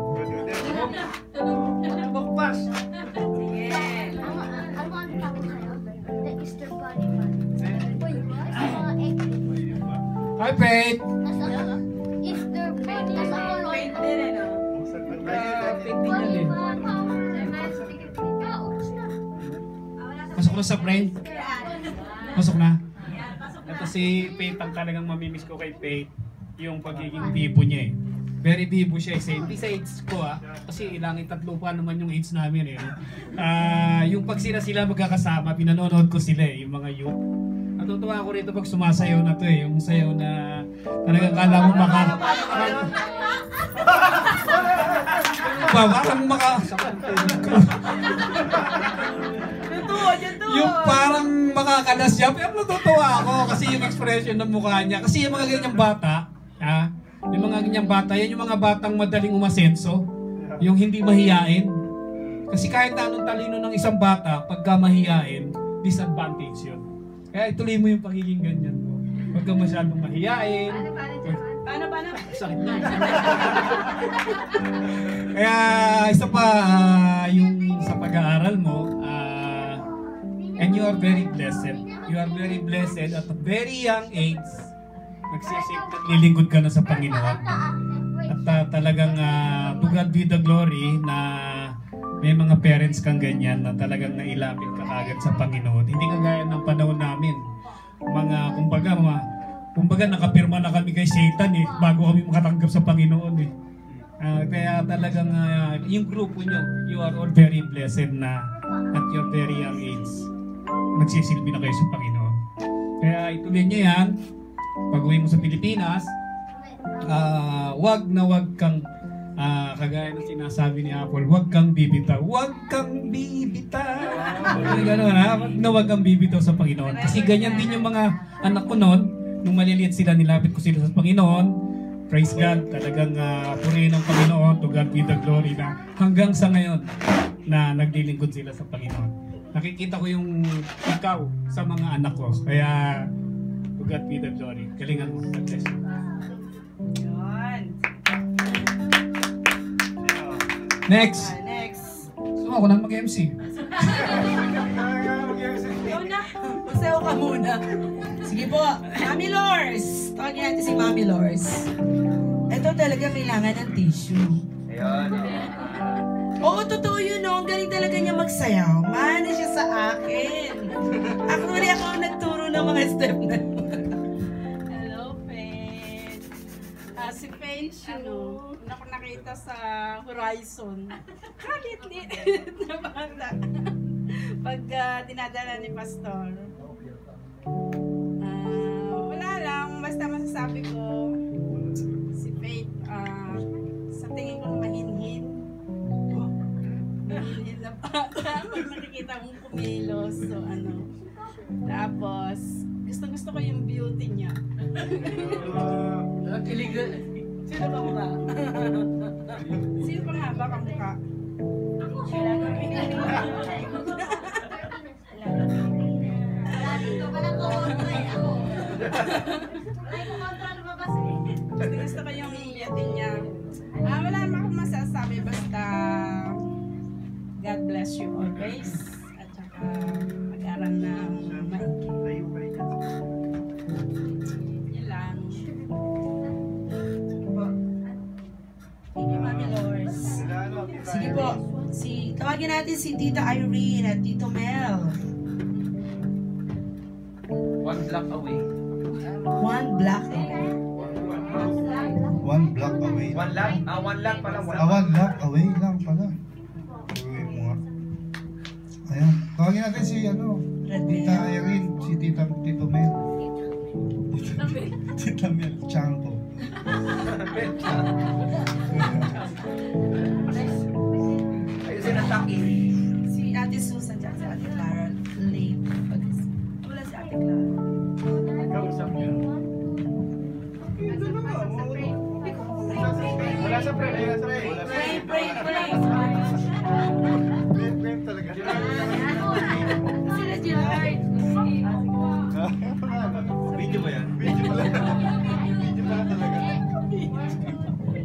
Si Faith ang talagang mamimiss ko kay Faith. Yung pagiging bibo niya eh. Very bibo siya eh. Hindi sa age ko ah. Kasi ilangit tatlo pa naman yung age namin eh. Ah, yung pag sila sila magkakasama, pinanonood ko sila eh. Yung mga youth. Natutuwa ako rito pag sumasayaw na to eh. Yung sayaw na talagang kala mo maka... Ba, parang maka... yung parang makakalas siya, pero natutuwa ako kasi yung expression ng mukha niya. Kasi yung mga ganyang bata, mga ganyang bata, yan yung mga batang madaling umasenso. Yung hindi mahiyain. Kasi kahit anong talino ng isang bata, pagka mahiyain, disadvantage yun. Kaya ituloy mo yung pagiging ganyan mo. Huwag ka masyadong mahiyain. Paano, paano? Sakit na. Kaya isa pa, ah, yung sa pag-aaral mo, ah, and you are very blessed. You are very blessed at a very young age. Nagsisip, naglilingkod ka na sa Panginoon. At ah, talagang uh, to God be the glory na may mga parents kang ganyan na talagang nailapit ka agad sa Panginoon. Hindi kagaya ng panahon namin. Mga, kumbaga, mga, kumbaga nakapirma na kami kay Satan eh, bago kami makatanggap sa Panginoon eh. Ah, kaya talagang ah, yung grupo nyo, you are all very blessed na at your very young age. Nagsisilbi na kayo sa Panginoon. Kaya ituloy nyo yan. Pag uwi mo sa Pilipinas, ah, wag na wag kang ah, kagaya ng sinasabi ni Apple, wag kang bibitaw. Wag kang bibitaw. Ganun ha, wag na wag kang bibitaw sa Panginoon. Kasi ganyan din yung mga anak ko noon, nung maliliit sila, nilapit ko sila sa Panginoon. Praise God, talagang uh, purihin ng Panginoon, to God be the glory na hanggang sa ngayon na naglilingkod sila sa Panginoon. Nakikita ko yung ikaw sa mga anak ko. Kaya, to God be the glory. Galingan mo. God bless you. Yun. Next! Ah, next. Gusto ako na mag-MC. Ikaw na. Masayaw ka muna. Sige po. Mami Lors. Tawagin natin si Mami Lors. Ito talaga kailangan ng tissue. Ayun. Oo, totoo yun, no? Ang galing talaga niya magsayaw. Mana siya sa akin. Actually, ako ang nagturo ng mga step na. Hello, Pet. Ah, si Paige, ano, una ko nakita sa Horizon. Kalit-lit na bata. Pag ah, dinadala ni Pastor. Ah, wala lang, basta masasabi ko, si Faith, Pag nakikita mong kumilos, so ano. Tapos, gusto gusto ko yung beauty niya. Sino ba mukha? Sino pa nga ba kamukha? Gusto gusto ko yung beauty niya. Ah, wala naman akong masasabi basta God bless you always. At saka mag-aral ng maigi. Yun lang. Thank you, Mami Lors. Sige po. Si, tawagin natin si Tita Irene at Tito Mel. One block away. One black away. One block away. One lang? Ah, one lang pala. One Ah, one block away lang pala. Ayan. Tawagin natin si ano, Tita Irene, si Tita Tito Mel. Tita Mel Chanko. Ayusin ang taki. Si Ate Susan at si Ate Clara late. Wala si Ate Clara. Wala sa pre, wala sa pre. Pray, pray, pray. Sila Gerard. Video ba yan? Video pala. Video pala talaga.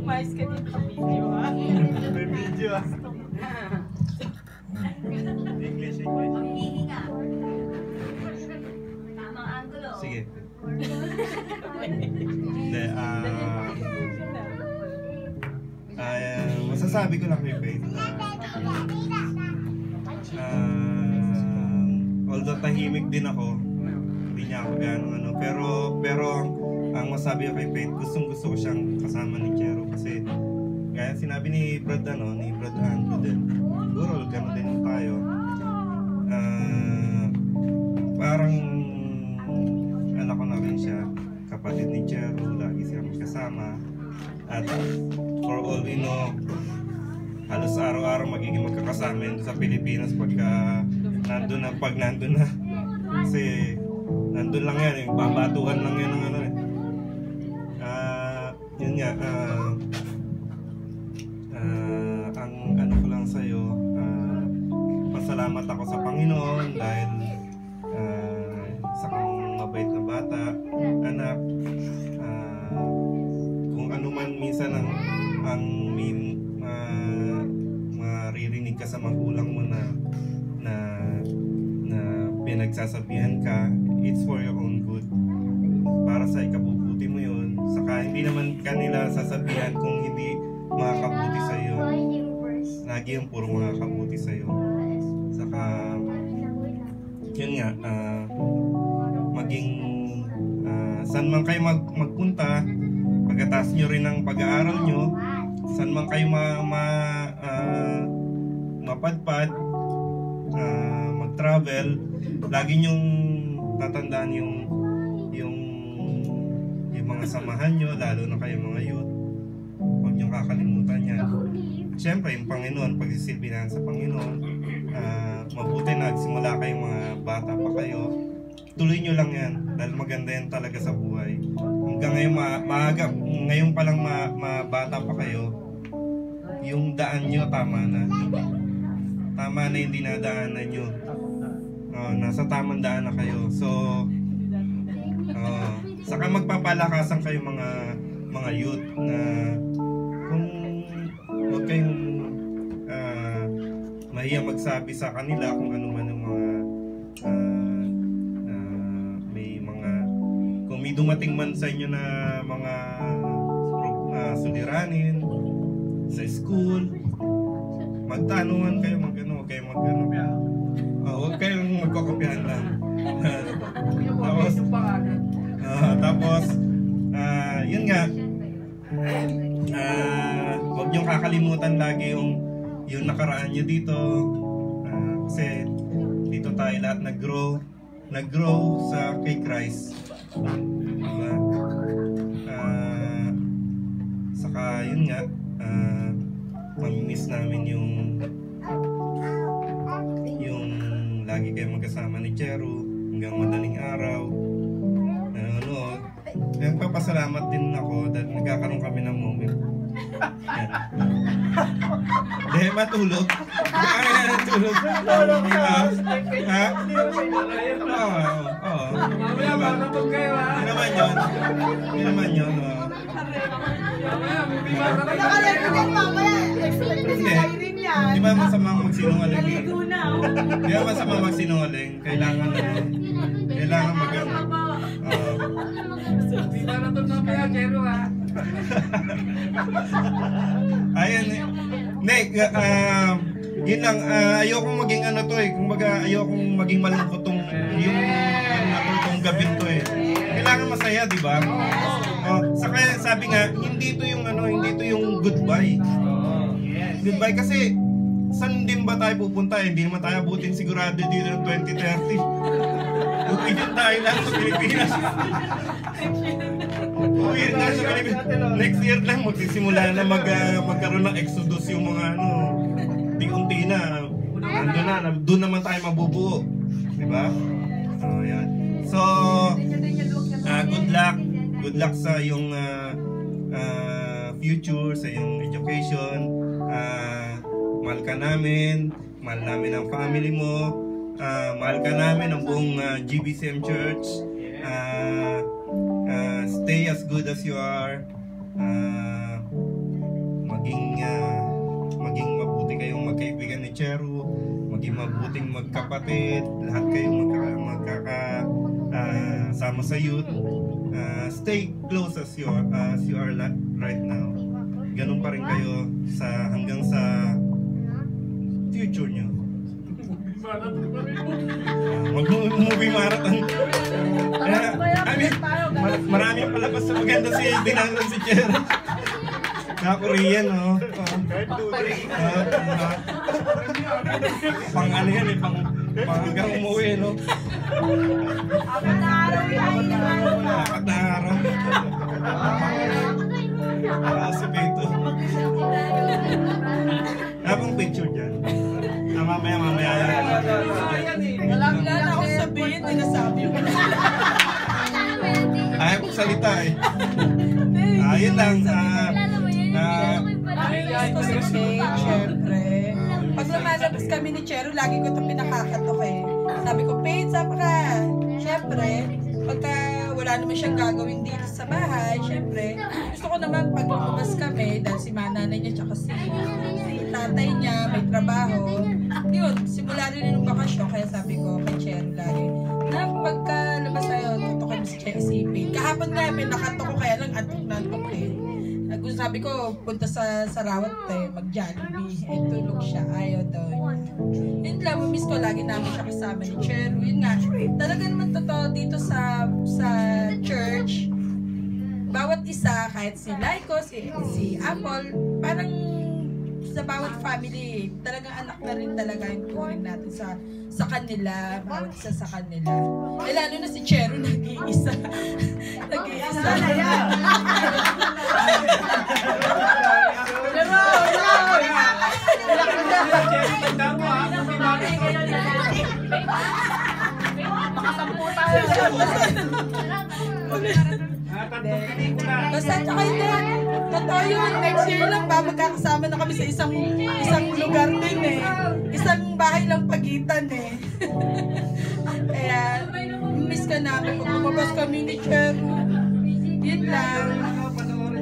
Mais ka dito video, ha? May video. English, English. Sige. Hindi, ah... ah, masasabi ko lang kay Faith na ah, although tahimik din ako, hindi niya ako gano'ng ano, pero, pero ang, masabi ko kay Faith, gustong gusto ko siyang kasama ni Chero kasi gaya sinabi ni Brad ano, ni Brad Andrew din, siguro gano'n din tayo. Ah, parang anak ko na rin siya, kapatid ni Chero, lagi siya magkasama. At for all we know, halos araw-araw magiging magkakasama sa Pilipinas pagka nandun na, pag nandun na. Kasi nandun lang yan, yung babatuhan lang yan ng ano eh. Ah, yun nga, ah, ah, ang ano ko lang sa'yo, ah, pasalamat ako sa Panginoon dahil ah, isa kang mabait na bata, anak, ah, kung ano man minsan ang ang ah, maririnig ka sa magulang mo na na na pinagsasabihan ka, it's for your own good. Para sa ikabubuti mo yun. Saka hindi naman kanila sasabihan kung hindi makakabuti sa iyo. Lagi yung puro makakabuti sa iyo. Saka yun nga, ah, maging ah, saan man kayo mag, magpunta, pagkatapos nyo rin ng pag-aaral nyo, saan man kayo ma, ma, ah, mapadpad, ah, mag-travel, lagi nyong tatandaan yung yung yung mga samahan nyo, lalo na kayo mga youth. Huwag nyo kakalimutan yan. Siyempre, yung Panginoon, pagsisilbi na sa Panginoon, ah, mabuti na nagsimula kayong mga bata pa kayo, tuloy nyo lang yan dahil maganda yan talaga sa buhay. Hanggang ngayon, ma maaga, ngayon pa lang ma, ma- bata pa kayo, yung daan nyo tama na. Tama na yung dinadaanan nyo. Oh, nasa tamang daan na kayo. So, oh, saka magpapalakasan kayo mga mga youth na kung huwag kayong ah, mahiya magsabi sa kanila kung ano man yung mga ah, ah, may mga kung may dumating man sa inyo na mga uh, suliranin sa school magtanungan kayo mag ano huwag kayong mag ano oh, huwag kayong magkakopyahan lang. Tapos ah, tapos ah, yun nga. Ah, huwag niyong kakalimutan lagi yung yung nakaraan niyo dito. Ah, kasi dito tayo lahat nag-grow nag-grow sa kay Christ. Diba? Ah, saka yun nga ah, mamimiss namin yung yung lagi kayo magkasama ni Chero hanggang madaling araw. Nanonood kaya papasalamat din ako dahil nagkakaroon kami ng moment. Dahil matulog. Kaya na natulog diba? ha? oo oo Mamaya, makakapag kayo ha. yun naman yun. Yun naman yun oo. Hindi. Di ba masama magsinungaling? Di ba masama magsinungaling? Kailangan ano? Kailangan mag ano? Oo. Di ba na ito mamaya, Jero ha? Ayun. eh. Hindi, uh, yun lang, ah, ayokong maging ano to eh. Kumbaga, ayokong maging malungkot tong yung ano tong gabi to eh. Kailangan masaya, di ba? Oh, saka sabi nga, hindi to yung ano, hindi to yung goodbye. Goodbye kasi saan din ba tayo pupunta? Eh? Hindi naman tayo abutin sigurado dito ng 2030. Uwi din tayo lang sa Pilipinas. Uwi tayo sa Pilipinas. Next year lang magsisimula na mag, ah, magkaroon ng exodus yung mga ano, unti-unti na. Ando na, na- doon naman tayo mabubuo. Di ba? So, yan. So, ah, good luck. Good luck sa yung ah, ah, future, sa yung education. Ah, mahal ka namin. Mahal namin ang family mo. Ah, mahal ka namin ang buong ah, GBCM Church. Ah, ah, stay as good as you are. Ah, maging ah, maging mabuti kayong magkaibigan ni Cheru, maging mabuting magkapatid, lahat kayong magkaka, magkaka ah, sama sa youth. Ah, stay close as you are, as you are right now. Ganun pa rin kayo sa hanggang sa future nyo. Ah, Mag-movie marathon. Kaya, I mean, mar- marami ang palabas sa maganda si Dinanong si Chero. Naka-Korean, no? Uh, pang ano yan eh, pang Hanggang umuwi, no? Apat na araw yan. Apat na araw. Para sa pito. Wala picture dyan. Na mamaya, mamaya. Wala na ako sabihin, tinasabi ko. Ayaw kong salita eh. Ah, Ayun lang. Ah, na, na, na, na, na, na, na, na, na, na, lang. lumabas kami ni Chero, lagi ko ito pinakakatok eh. Sabi ko, Paige, sabi ka. Syempre, pagka wala naman siyang gagawin dito sa bahay, syempre, gusto ko naman pag lumabas kami, dahil si mananay niya, tsaka si, si tatay niya, may trabaho. Yun, simula rin nung bakasyon, kaya sabi ko kay Chero lagi, na pagka labas tayo, tutukin mo si Chero si. Kahapon nga, may nakatok ko, kaya lang antok na antok eh. Gusto sabi ko, punta sa Sarawat eh, mag-Jollibee. Eh, tulog siya. Ayaw daw niya. Yun lang, miss ko lagi namin siya kasama ni Cheru. Yun nga, talaga naman totoo dito sa sa church. Bawat isa, kahit si Laiko, si, si Apple, parang sa bawat family, talagang anak na rin talaga yung turing natin sa sa kanila, bawat isa sa kanila. Eh, lalo na si Cheru, nag-iisa. nag-iisa. Basta tsaka hindi. Totoo yun. Next year lang ba, magkakasama na kami sa isang isang lugar din eh. Isang bahay lang pagitan eh. Kaya, miss ka namin. Pag lumabas kami ni Cheru, yun lang.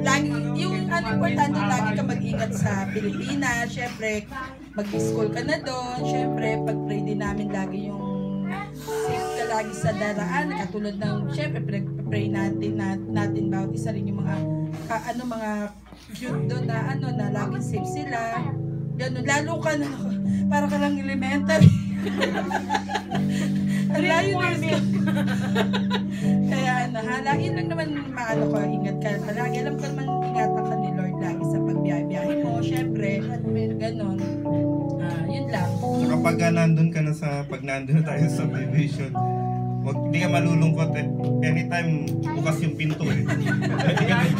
Lagi, yung ano importante, lagi ka mag-ingat sa Pilipinas. Siyempre, mag-school ka na doon. Siyempre, pag-pray din namin lagi yung safe ka lagi sa daraan. Katulad ng, siyempre, pinag-pray natin, na, natin bawat isa rin yung mga, ka, ano, mga cute doon na, ano, na laging safe sila. Ganun, lalo ka na, para ka lang elementary. Ang layo na. Kaya ano, ha, lagi lang naman maano ko, ingat ka. Lagi alam ko naman ingatan ka ni Lord lagi sa pagbiyahe-biyahe mo. Siyempre, ganun. Ah, yun lang. Saka pag ah, nandun ka na sa, pag nandun na tayo sa subdivision, wag di ka malulungkot eh. Anytime bukas yung pinto eh. Pwede ka doon.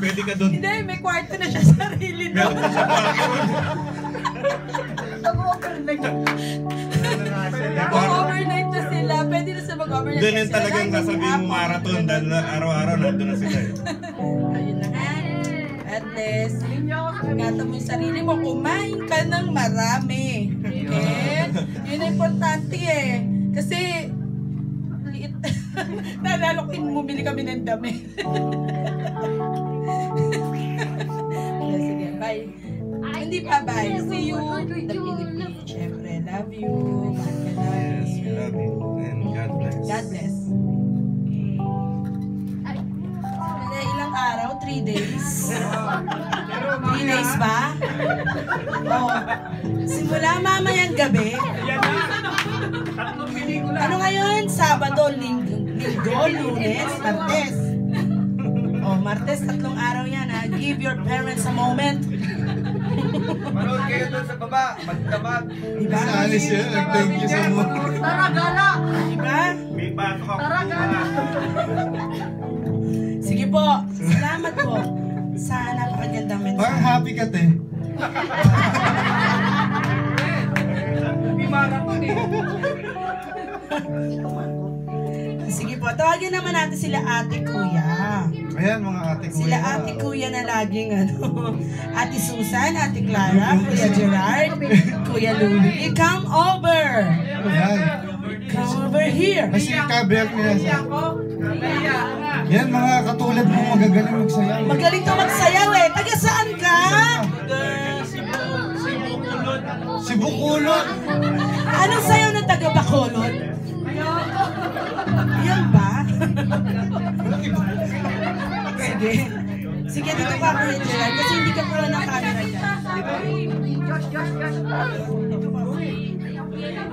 Pwede ka doon. Hindi, may kwarto na siya sarili Meron doon. na siya Mag-overnight na sila. Pwede na sila mag-overnight. Doon yung talagang sasabihin mo marathon dahil na araw-araw nandun na sila eh. At least, ingatan mo yung sarili mo. Kumain ka ng marami. Okay? Yun importante eh. Kasi, liit. Naalala ko yung bumili kami ng dami. sige, bye. Hindi pa, bye. See you in the Philippines. Siyempre, love you. Three days? Three days ba? Oh. Simula mamayang gabi. Ano ngayon? Sabado, linggo, linggo lunes, martes. Oh, martes, tatlong araw yan ha. Give your parents a moment. Manood kayo doon sa baba, magdamag. Diba? Naalis siya, nag-thank you sa mo. Tara, gala! Diba? May pasok ako. Tara, gala! Po, salamat po sa napakagandang mensahe. Parang happy ka, te. May marathon eh. Sige po, tawagin naman natin sila ate kuya. Ayan, mga ate kuya. Sila ate kuya na laging ano, ate Susan, ate Clara, kuya Gerard, kuya Louie. Come over! Ayan. Come over here! Kasi kabiyak nila sa... Yan, mga katulad mo magagaling magsayaw. Magaling to magsayaw eh. Taga saan ka? Si Bukulot. Anong sayaw ng taga Bacolod? Yan ba? Sige. Sige, dito ka Kuya Gerard kasi hindi ka puro ng camera dyan.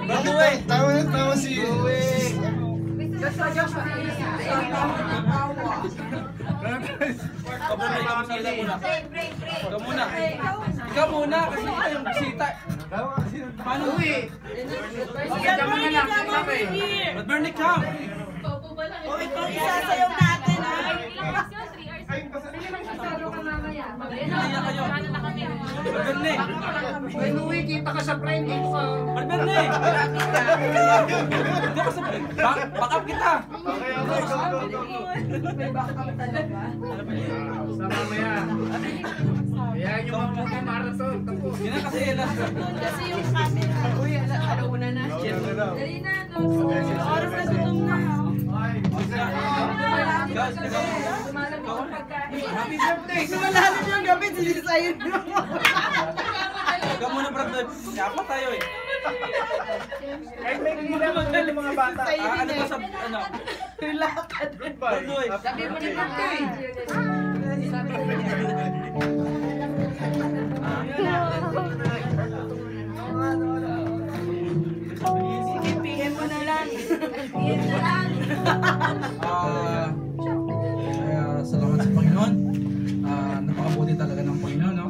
Bakit tawa na tawa si... Ikaw muna. Ikaw muna kasi ikaw yung bisita. Paano? Uwi. Mga na. But Bernie, come. O, ito isasayaw natin ha. Bernie. Ay, Louie, kita ka sa prime dito ka. Bernie. Hindi ako sa... Back, back up kita. Sa mamaya. Ayan yung mga marathon. Yan na kasi Sige, one. Kasi yung camera. Uy, ano, ano una na? Dali na, oras na gutom na. Happy birthday! Malalim yung gabi, sinisayo nyo. Ikaw muna, brother. Siapa tayo eh. Ay, may kailangan mo ng mga bata. Ah, ano ba sa, ano? Lakad. Brother, Sabi mo ni Matoy. Sige, PM mo na lang. PM na lang. Ah, kaya salamat sa Panginoon. Ah, napakabuti talaga ng Panginoon, no?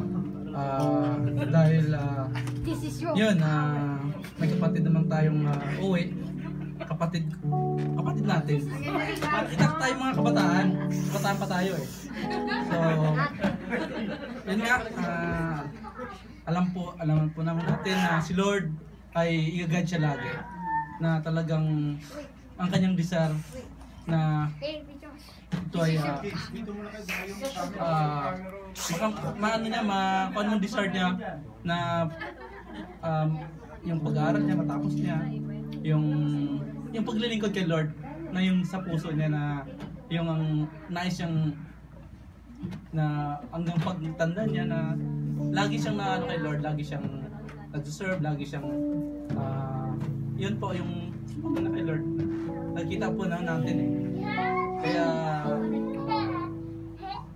Ah, dahil ah, yun, ah, may kapatid naman tayong ah, uwi. Kapatid, kapatid natin. Kita tayo mga kabataan. Kabataan pa tayo eh. So, yun nga, ah, alam po, alam po naman natin na si Lord ay igagad siya lagi. Na talagang ang kanyang desire na ito ay ah, ah, maka, maano niya, ma, kung anong desire niya na um, yung pag-aaral niya, matapos niya, yung yung paglilingkod kay Lord na yung sa puso niya na yung ang nais siyang na hanggang pagtanda niya na lagi siyang na ano kay Lord, lagi siyang nag-serve, lagi siyang ah, yun po yung sumama na kay Lord. Nakita po na natin eh. Kaya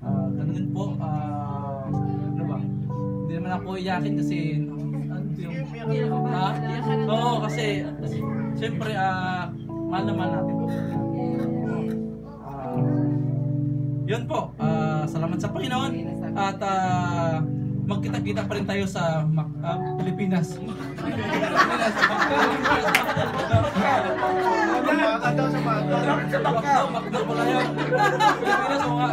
ah ganun po ah ano ba? Hindi naman ako iyakin kasi ano yung ha? Oo, kasi siyempre ah mahal naman natin po. Ah, yun po, ah, salamat sa Panginoon at ah, magkita-kita pa rin tayo sa Mac- ah, Pilipinas. Sa Macau, Macau pala yun. Pilipinas, oo nga.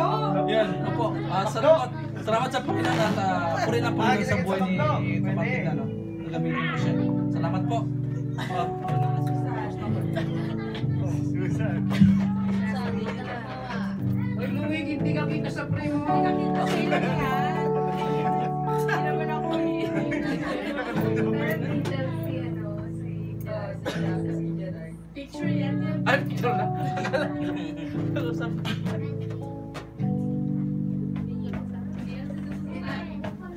Yan, opo. Ah, salamat, salamat sa Panginoon at ah, puri na Panginoon sa buhay ni kapatid na, no? Nagamitin ko siya. Salamat po. Ah, Uy, Luwig, hindi ka kita sa pre mo. Hindi ka kita sa Hindi Picture yan. Ay, picture na. Usap.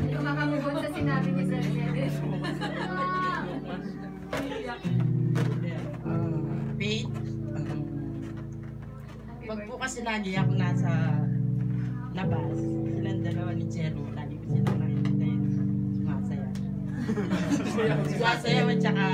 Yung makamubon sa sinabi ni Sir Dennis. Faith, pag po kasi lagi ako nasa labas, silang dalawa ni Chelo, lagi ko silang nakikita yun. Sumasaya. Sumasaya at saka,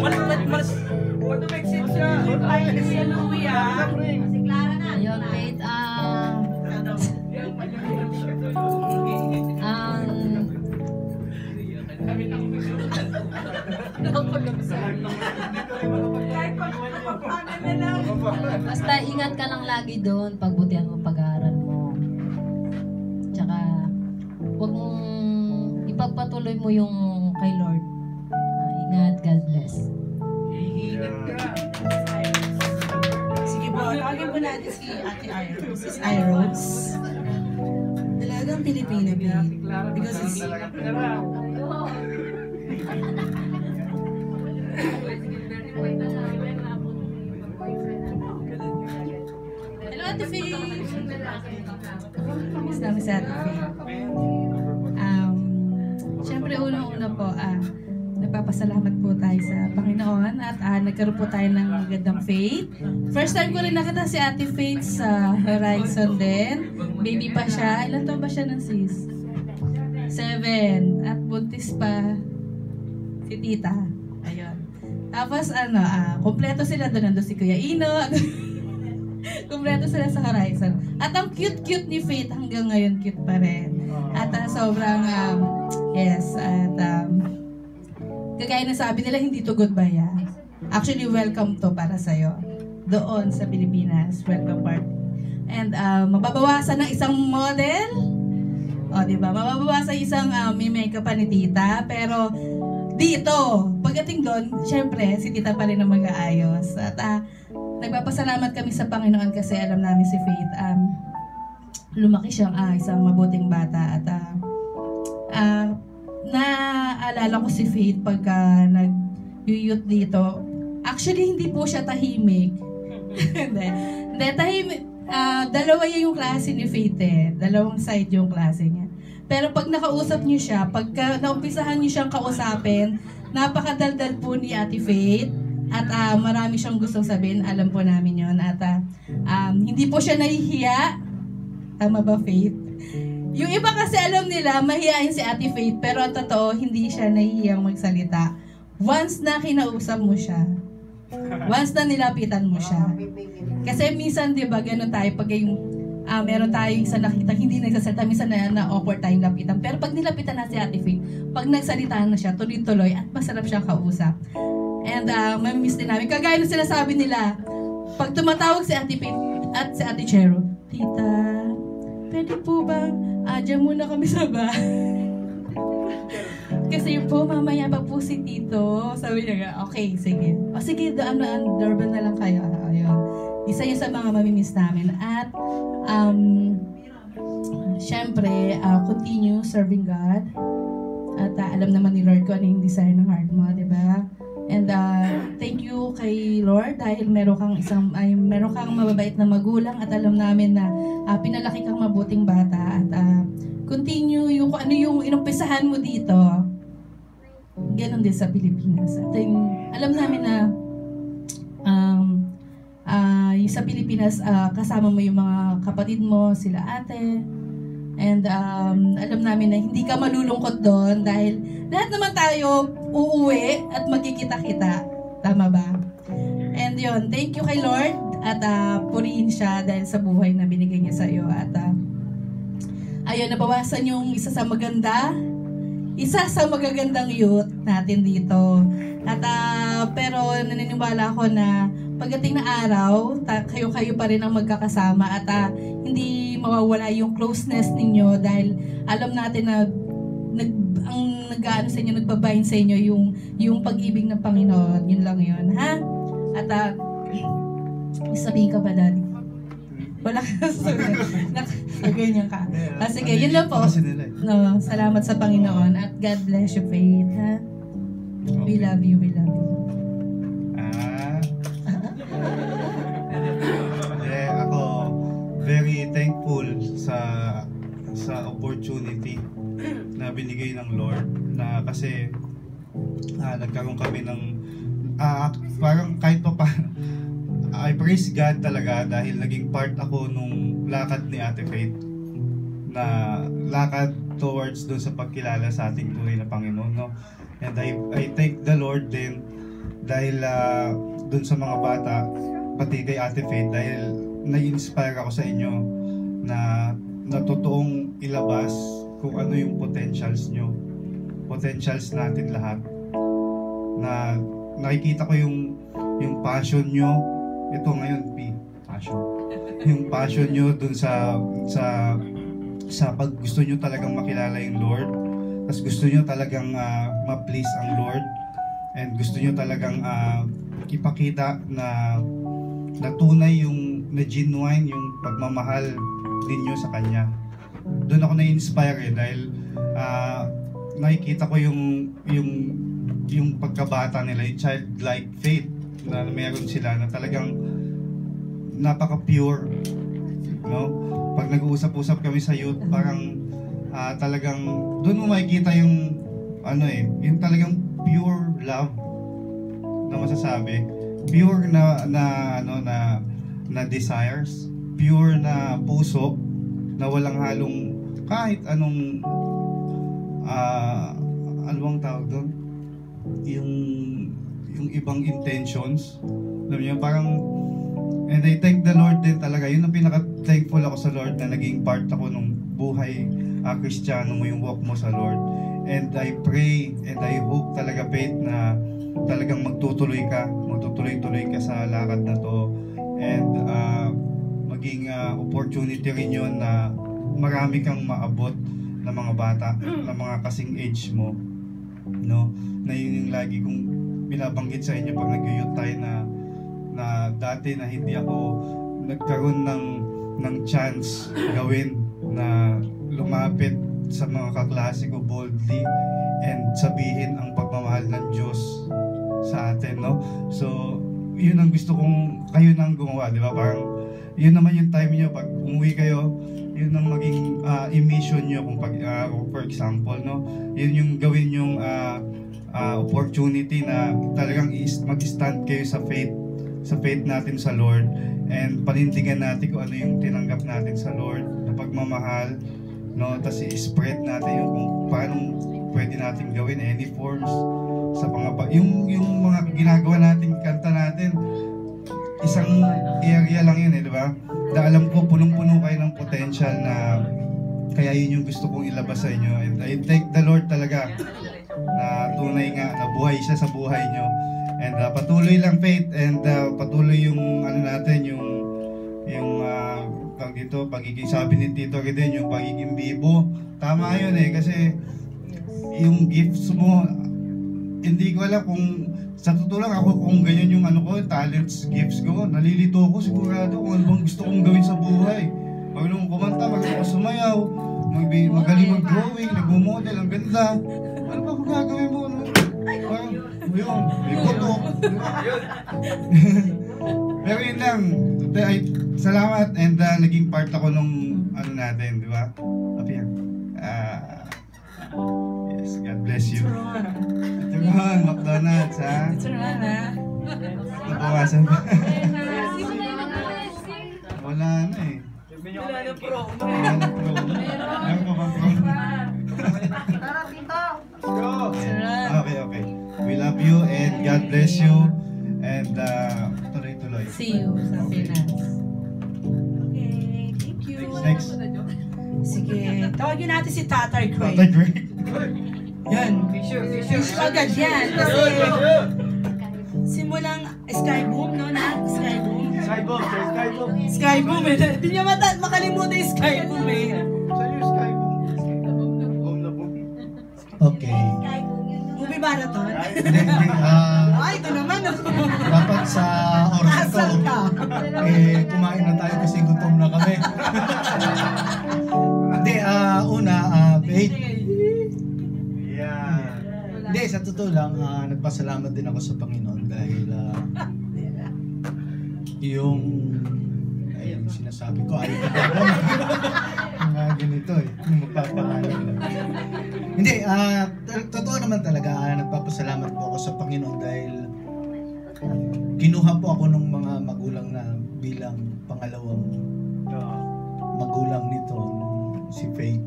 Malas, malas, malas. What do make sense siya? Ay, si Luya. Si Clara na. Yun, mate. Um, um, Basta ingat ka lang lagi doon pagbutihan mo pag-aaral mo. Tsaka, huwag mong ipagpatuloy mo yung Sis Iros. Dalagang Pilipina, babe. Because it's... Hello, Ate Faye! Miss namin si Ate Faye. Um, Siyempre, unang-una po, ah, nagpapasalamat at ah, nagkaroon po tayo ng magandang faith. First time ko rin nakita si Ate Faith sa Horizon din. Baby pa siya. Ilan taon ba siya ng sis? Seven. At buntis pa si tita. Ayun. Tapos ano, ah, kompleto sila doon. Nandun si Kuya Ino. kompleto sila sa Horizon. At ang cute-cute ni Faith hanggang ngayon cute pa rin. At ah, sobrang, um, yes, at um, kagaya na sabi nila, hindi to goodbye ah. Actually, welcome to para sa'yo. Doon sa Pilipinas, welcome party. And uh, mababawasan ng isang model. O, di ba? Mababawasan isang uh, may makeup pa ni tita. Pero dito, pagdating doon, syempre, si tita pa rin ang mag-aayos. At uh, nagpapasalamat kami sa Panginoon kasi alam namin si Faith, um, lumaki siyang ah, isang mabuting bata. At uh, uh, naalala ko si Faith pagka nag-youth dito. Actually, hindi po siya tahimik. Hindi. Hindi, tahimik. Ah, dalawa yung klase ni Faith eh. Dalawang side yung klase niya. Pero pag nakausap niyo siya, pagka naumpisahan niyo siyang kausapin, napakadaldal po ni Ate Faith. At ah, marami siyang gustong sabihin, alam po namin yon At ah, um, hindi po siya nahihiya. Tama ba, Faith? Yung iba kasi alam nila, mahihayin si Ate Faith, pero ang totoo, hindi siya nahihiyang magsalita. Once na kinausap mo siya, once na nilapitan mo siya. Kasi minsan, di ba, ganun tayo, pag yung ah, meron tayong isa nakita, hindi nagsasalita, minsan na, na awkward tayong lapitan. Pero pag nilapitan na si Ate Faith, pag nagsalita na siya, tuloy-tuloy, at masarap siyang kausap. And uh, mamimiss din namin. Kagaya ng sinasabi nila, pag tumatawag si Ate Faith at si Ate Chero, Tita, pwede po bang uh, dyan muna kami sa bahay? Kasi po, mamaya pa po si Tito. Sabi niya okay, sige. O sige, daan na, doorbell na lang kayo. Ayun. Isa yun sa mga mamimiss namin. At, um, syempre, uh, continue serving God. At uh, alam naman ni Lord ko ano yung desire ng heart mo, di ba? And uh, thank you kay Lord dahil meron kang isang ay meron kang mababait na magulang at alam namin na uh, pinalaki kang mabuting bata at uh, continue yung ano yung inumpisahan mo dito. Ganon din sa Pilipinas. At yung, alam namin na um, uh, yung sa Pilipinas uh, kasama mo yung mga kapatid mo, sila ate, And um, alam namin na hindi ka malulungkot doon dahil lahat naman tayo uuwi at magkikita-kita. Tama ba? And yon thank you kay Lord at uh, purihin siya dahil sa buhay na binigay niya sa iyo. At uh, ayun, nabawasan yung isa sa maganda, isa sa magagandang youth natin dito. At uh, pero naniniwala ako na pagdating na araw, kayo-kayo pa rin ang magkakasama at uh, hindi mawawala yung closeness ninyo dahil alam natin na nag, ang nag sa inyo, nagbabind sa inyo yung, yung pag-ibig ng Panginoon. Yun lang yun, ha? At uh, sabihin ka ba, Daddy? Wala ka sabihin. Ganyan ka. Ah, sige, yun lang po. No, salamat sa Panginoon at God bless you, Faith, ha? We love you, we love you. Ah. Eh, ako, very thankful sa sa opportunity na binigay ng Lord na kasi ah, nagkaroon kami ng ah, parang kahit pa pa I praise God talaga dahil naging part ako nung lakad ni Ate Faith na lakad towards doon sa pagkilala sa ating tunay na Panginoon no? And I, I thank the Lord din dahil uh, doon sa mga bata pati kay Ate Faith dahil na-inspire ako sa inyo na natutuong ilabas kung ano yung potentials nyo. Potentials natin lahat. Na nakikita ko yung yung passion nyo ito ngayon, P, passion. Yung passion nyo dun sa, sa, sa pag gusto nyo talagang makilala yung Lord, tapos gusto nyo talagang ah, ma-please ang Lord, and gusto nyo talagang ah, ipakita na na tunay yung na genuine yung pagmamahal ninyo sa kanya. Doon ako na-inspire eh dahil ah, nakikita ko yung yung yung pagkabata nila, yung childlike faith na meron sila na talagang napaka-pure. No? Pag nag-uusap-usap kami sa youth, parang ah, talagang doon mo makikita yung ano eh, yung talagang pure love na masasabi. Pure na na ano na na desires, pure na puso na walang halong kahit anong ah ano bang tawag doon? Yung yung ibang intentions. Alam niyo, parang And I thank the Lord din talaga. Yun ang pinaka-thankful ako sa Lord na naging part ako nung buhay uh, Kristiyano mo, yung walk mo sa Lord. And I pray and I hope talaga, Faith, na talagang magtutuloy ka, magtutuloy-tuloy ka sa lakad na to. And uh, maging uh, opportunity rin yun na marami kang maabot ng mga bata, ng mga kasing age mo. No? Na yun yung lagi kong binabanggit sa inyo pag nag-youth tayo na na dati na hindi ako nagkaroon ng ng chance gawin na lumapit sa mga kaklase ko boldly and sabihin ang pagmamahal ng Diyos sa atin, no? So, yun ang gusto kong kayo nang gumawa, di ba? Parang, yun naman yung time nyo, pag umuwi kayo, yun ang maging ah, emission nyo, kung pag, ah, for example, no? Yun yung gawin yung ah, ah, opportunity na talagang mag-stand kayo sa faith sa faith natin sa Lord. And panindigan natin kung ano yung tinanggap natin sa Lord na pagmamahal no? Tapos i-spread natin yung kung paano pwede natin gawin any forms sa mga yung yung mga ginagawa natin kanta natin isang area lang yun eh di ba? Na alam ko punong-puno kayo ng potential na kaya yun yung gusto kong ilabas sa inyo. And I thank the Lord talaga na tunay nga na buhay siya sa buhay nyo and uh, patuloy lang faith and uh, patuloy yung ano natin yung yung uh, tawag dito pagiging sabi ni Tito Reden yung pagiging bibo. Tama yun eh kasi yung gifts mo hindi ko alam kung sa totoo lang ako kung ganyan yung ano ko talents gifts ko nalilito ako sigurado kung ano bang gusto kong gawin sa buhay. Akong kumanta akong sumayaw mag magaling mag-drawing nagmo-model ang ganda ano ba kung gagawin mo ano? Parang, yun, may buto. Pero yun lang. Ay, salamat and uh, naging part ako nung ano natin, di ba? Sabi yan. Ah, yes, God bless you. Ito naman, McDonald's, ha? Ito naman, ha? Nabawasan pa. Wala na eh. Wala na promo. Wala na promo. Meron pa bang promo? Tara, Tito. Okay, okay. We love you and God bless you. And uh, tuloy-tuloy. See you sa Pinas. Okay, thank you. Next. Sige, tawagin natin si Tatay Craig. Tatay Craig. Yan. Fish agad yan. Kasi simulang Sky Boom, no? Na? Sky Boom. Sky Boom, Sky Boom. Sky Boom, eh. Hindi niya mata makalimutan yung Sky Boom, eh. Saan yung Sky Boom? Okay. Movie marathon? Hindi, hindi. ah, Ay, ito naman, oh. dapat sa oras na to, Asal ka. eh, kumain na tayo kasi gutom na kami. Hindi, ah, una, ah, Faith. Hindi, sa totoo lang, ah, nagpasalamat din ako sa Panginoon dahil ah, yung ay, yung sinasabi ko, ayaw ko mga ganito eh, yung magpapangalan lang. Hindi, ah, totoo naman talaga, ah, nagpapasalamat po ako sa Panginoon dahil kinuha po ako ng mga magulang na bilang pangalawang magulang nito, si Faith.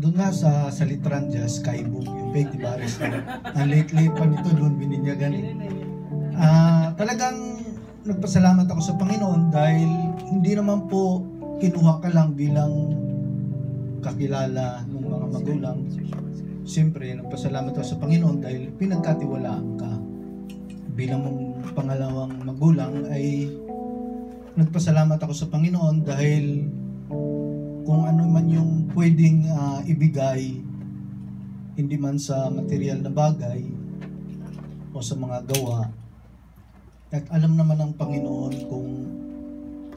Doon nga sa, sa Litrandia, Skyboom, yung Faith Ibares ang late-late pa nito doon bininyagan eh. Ah, talagang nagpasalamat ako sa Panginoon dahil hindi naman po kinuha ka lang bilang kakilala ng mga magulang. Siyempre, nagpasalamat ako sa Panginoon dahil pinagkatiwalaan ka. Bilang mong pangalawang magulang ay nagpasalamat ako sa Panginoon dahil kung ano man yung pwedeng ah, ibigay, hindi man sa material na bagay o sa mga gawa, at alam naman ng Panginoon kung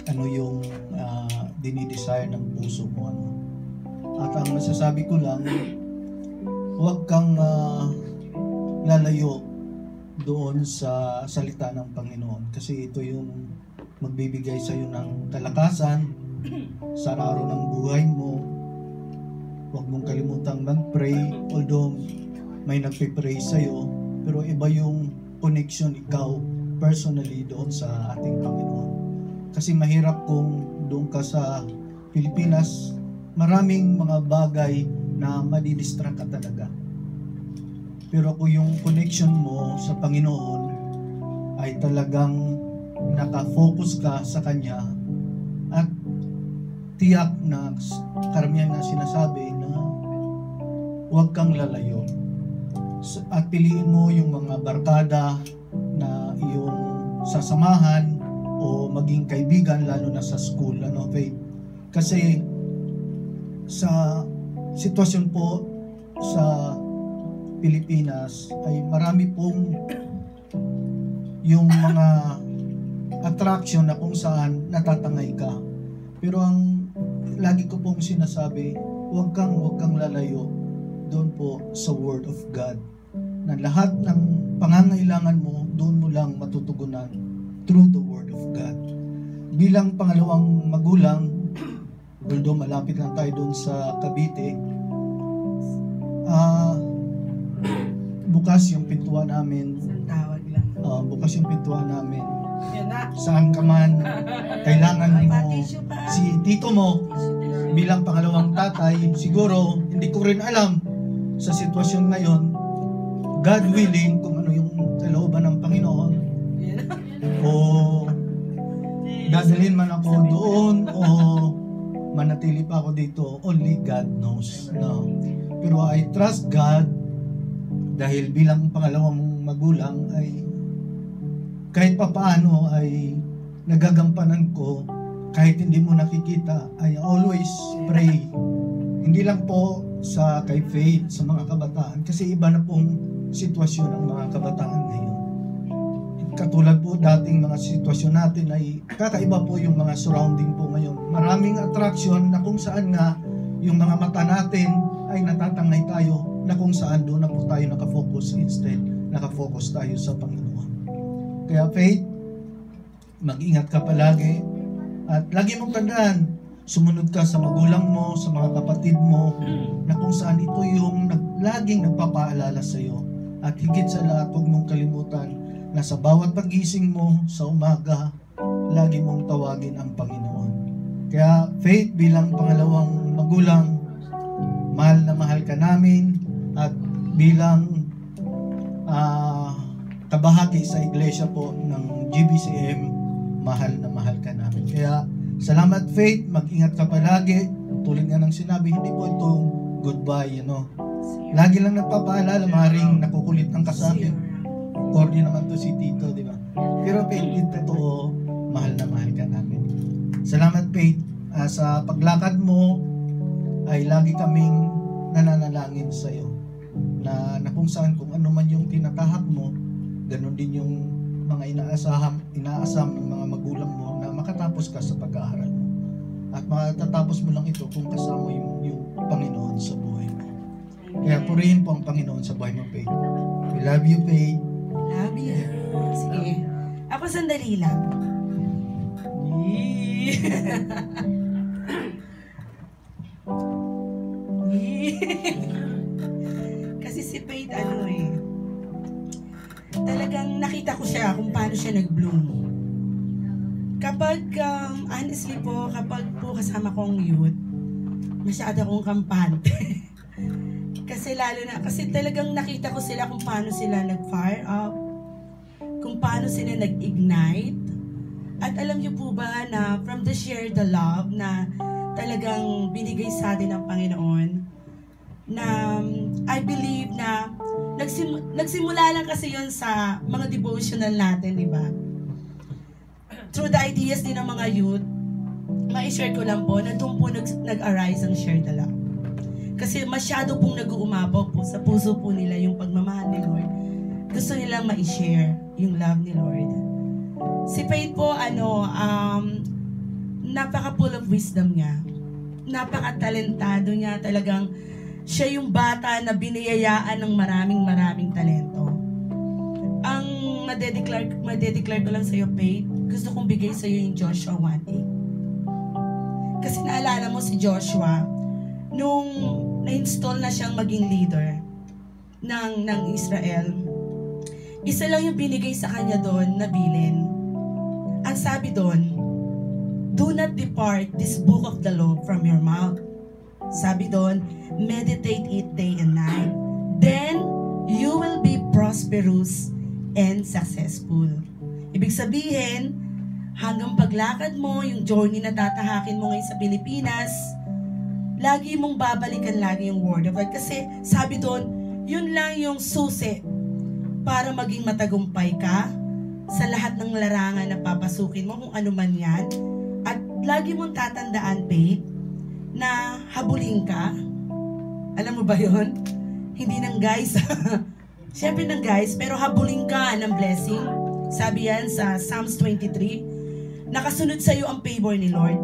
ano yung uh, dinidesire ng puso mo. Ano. At ang masasabi ko lang, huwag kang ah, lalayo doon sa salita ng Panginoon kasi ito yung magbibigay sa iyo ng kalakasan sa araw ng buhay mo. Huwag mong kalimutang mag-pray although may nagpe-pray sa iyo pero iba yung connection ikaw personally doon sa ating Panginoon. Kasi mahirap kung doon ka sa Pilipinas, maraming mga bagay na madidistract ka talaga. Pero kung yung connection mo sa Panginoon ay talagang nakafocus ka sa Kanya at tiyak na karamihan na sinasabi na huwag kang lalayo. At piliin mo yung mga barkada na iyong sasamahan o maging kaibigan lalo na sa school ano faith kasi sa sitwasyon po sa Pilipinas ay marami pong yung mga attraction na kung saan natatangay ka. Pero ang lagi ko pong sinasabi, huwag kang, huwag kang lalayo doon po sa Word of God. Na lahat ng pangangailangan mo, doon mo lang matutugunan through the Word of God. Bilang pangalawang magulang, although malapit lang tayo doon sa Cavite, ah bukas yung pintuan namin. Tawag lang. Ah, bukas yung pintuan namin. Yan na. Saan ka man, kailangan mo si tito mo bilang pangalawang tatay, siguro hindi ko rin alam sa sitwasyon ngayon, God willing, kung ano yung kalooban ng Panginoon, o dadalhin man ako doon o manatili pa ako dito, only God knows. No? Pero I trust God dahil bilang pangalawang magulang ay kahit papaano ay nagagampanan ko kahit hindi mo nakikita I always pray hindi lang po sa kay Faith sa mga kabataan kasi iba na pong sitwasyon ng mga kabataan ngayon katulad po dating mga sitwasyon natin ay kakaiba po yung mga surrounding po ngayon. Maraming attraction na kung saan nga yung mga mata natin ay natatangay tayo na kung saan doon na po tayo nakafocus instead. Nakafocus tayo sa Panginoon. Kaya Faith mag-ingat ka palagi. At lagi mong tandaan sumunod ka sa magulang mo, sa mga kapatid mo na kung saan ito yung nag, laging nagpapaalala sa iyo at higit sa lahat huwag mong kalimutan na sa bawat pagising mo sa umaga lagi mong tawagin ang Panginoon kaya Faith bilang pangalawang magulang mahal na mahal ka namin at bilang ah kabahagi sa iglesia po ng GBCM, mahal na mahal ka namin. Kaya, salamat Faith, mag-ingat ka palagi. Tulad nga ng sinabi, hindi po ito goodbye, you know. Lagi lang nagpapaalala, maring nakukulit ng kasabi. Corny naman to si Tito, di ba? Pero Faith, ito totoo, mahal na mahal ka namin. Salamat Faith, Ah, sa paglakad mo, ay lagi kaming nananalangin sa iyo na, na kung saan kung ano man yung tinatahak mo ganun din yung mga inaasaham, inaasam ng mga magulang mo na makatapos ka sa pag-aaral mo. At matatapos mo lang ito kung kasama yung, yung Panginoon sa buhay mo. Kaya purihin po ang Panginoon sa buhay mo, Faith. We love you, Faith. Love you. Sige. Ako sandali lang. Kasi si Faith, ano eh, talagang nakita ko siya kung paano siya nag-bloom. Kapag, um, honestly po, kapag po kasama kong youth, masyado akong kampante. kasi lalo na, kasi talagang nakita ko sila kung paano sila nag-fire up, kung paano sila nag-ignite. At alam niyo po ba na from the share the love na talagang binigay sa atin ng Panginoon, na um, I believe na nagsim- nagsimula lang kasi yon sa mga devotional natin, di ba? through the ideas din ng mga youth, ma-share ko lang po na doon po nag, nag-arise ang share the love. Kasi masyado pong nag-uumapaw po sa puso po nila yung pagmamahal. Gusto nilang ma-share yung love ni Lord. Si Faith po, ano, um, napaka full of wisdom niya. Napaka-talentado niya. Talagang siya yung bata na biniyayaan ng maraming maraming talento. Ang madedeclare, madedeclare ko lang sa'yo, Faith, gusto kong bigay sa'yo yung Joshua 1.8. Kasi naalala mo si Joshua, nung na-install na siyang maging leader ng, ng Israel, isa lang yung binigay sa kanya doon na bilin. Ang sabi doon, Do not depart this book of the law from your mouth. Sabi doon, meditate it day and night. Then, you will be prosperous and successful. Ibig sabihin, hanggang paglakad mo, yung journey na tatahakin mo ngayon sa Pilipinas, lagi mong babalikan lagi yung word of God. Kasi sabi doon, yun lang yung susi para maging matagumpay ka sa lahat ng larangan na papasukin mo, kung ano man yan. At lagi mong tatandaan, Faith, na habulin ka. Alam mo ba yon? Hindi ng guys. Siyempre ng guys, pero habulin ka ng blessing. Sabi yan sa Psalms 23, nakasunod sa iyo ang favor ni Lord.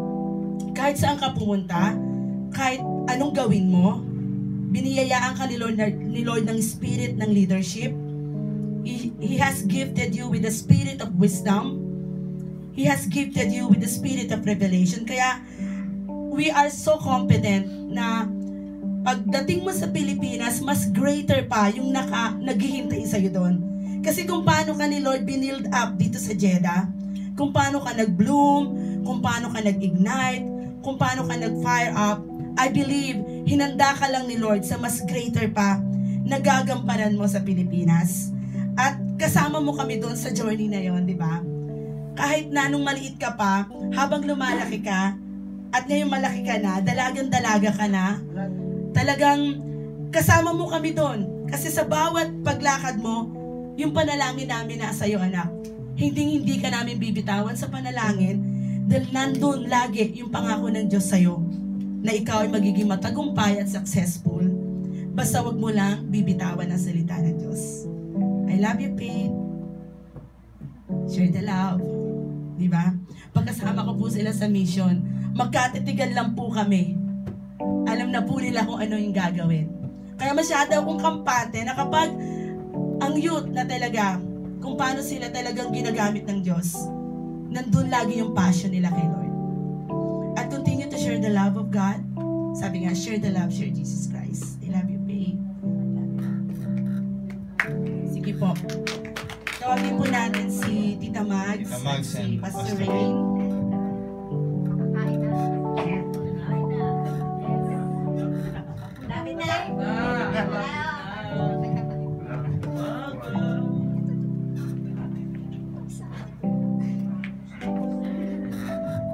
Kahit saan ka pumunta, kahit anong gawin mo, biniyayaan ka ni Lord, ni Lord ng spirit ng leadership. He, has gifted you with the spirit of wisdom. He has gifted you with the spirit of revelation. Kaya, we are so confident na pagdating mo sa Pilipinas, mas greater pa yung naka, naghihintay sa'yo doon. Kasi kung paano ka ni Lord binild up dito sa Jeddah, kung paano ka nag-bloom, kung paano ka nag-ignite, kung paano ka nag-fire up, I believe, hinanda ka lang ni Lord sa mas greater pa na gagampanan mo sa Pilipinas. At kasama mo kami doon sa journey na yon, di ba? Kahit na nung maliit ka pa, habang lumalaki ka, at ngayon malaki ka na, dalagang-dalaga ka na, talagang kasama mo kami doon. Kasi sa bawat paglakad mo, yung panalangin namin na sa iyo, anak. Hindi hindi ka namin bibitawan sa panalangin dahil nandun lagi yung pangako ng Diyos sa'yo na ikaw ay magiging matagumpay at successful. Basta wag mo lang bibitawan ang salita ng Diyos. I love you, Pete. Share the love. Di ba? Pagkasama ko po sila sa mission, magkatitigan lang po kami. Alam na po nila kung ano yung gagawin. Kaya masyado akong kampante na kapag ang youth na talaga, kung paano sila talagang ginagamit ng Diyos, nandun lagi yung passion nila kay Lord. At continue to share the love of God. Sabi nga, share the love, share Jesus Christ. Po. Tawagin po natin si Tita Mags, Tita Mags at si and Pastor Pastor Rain.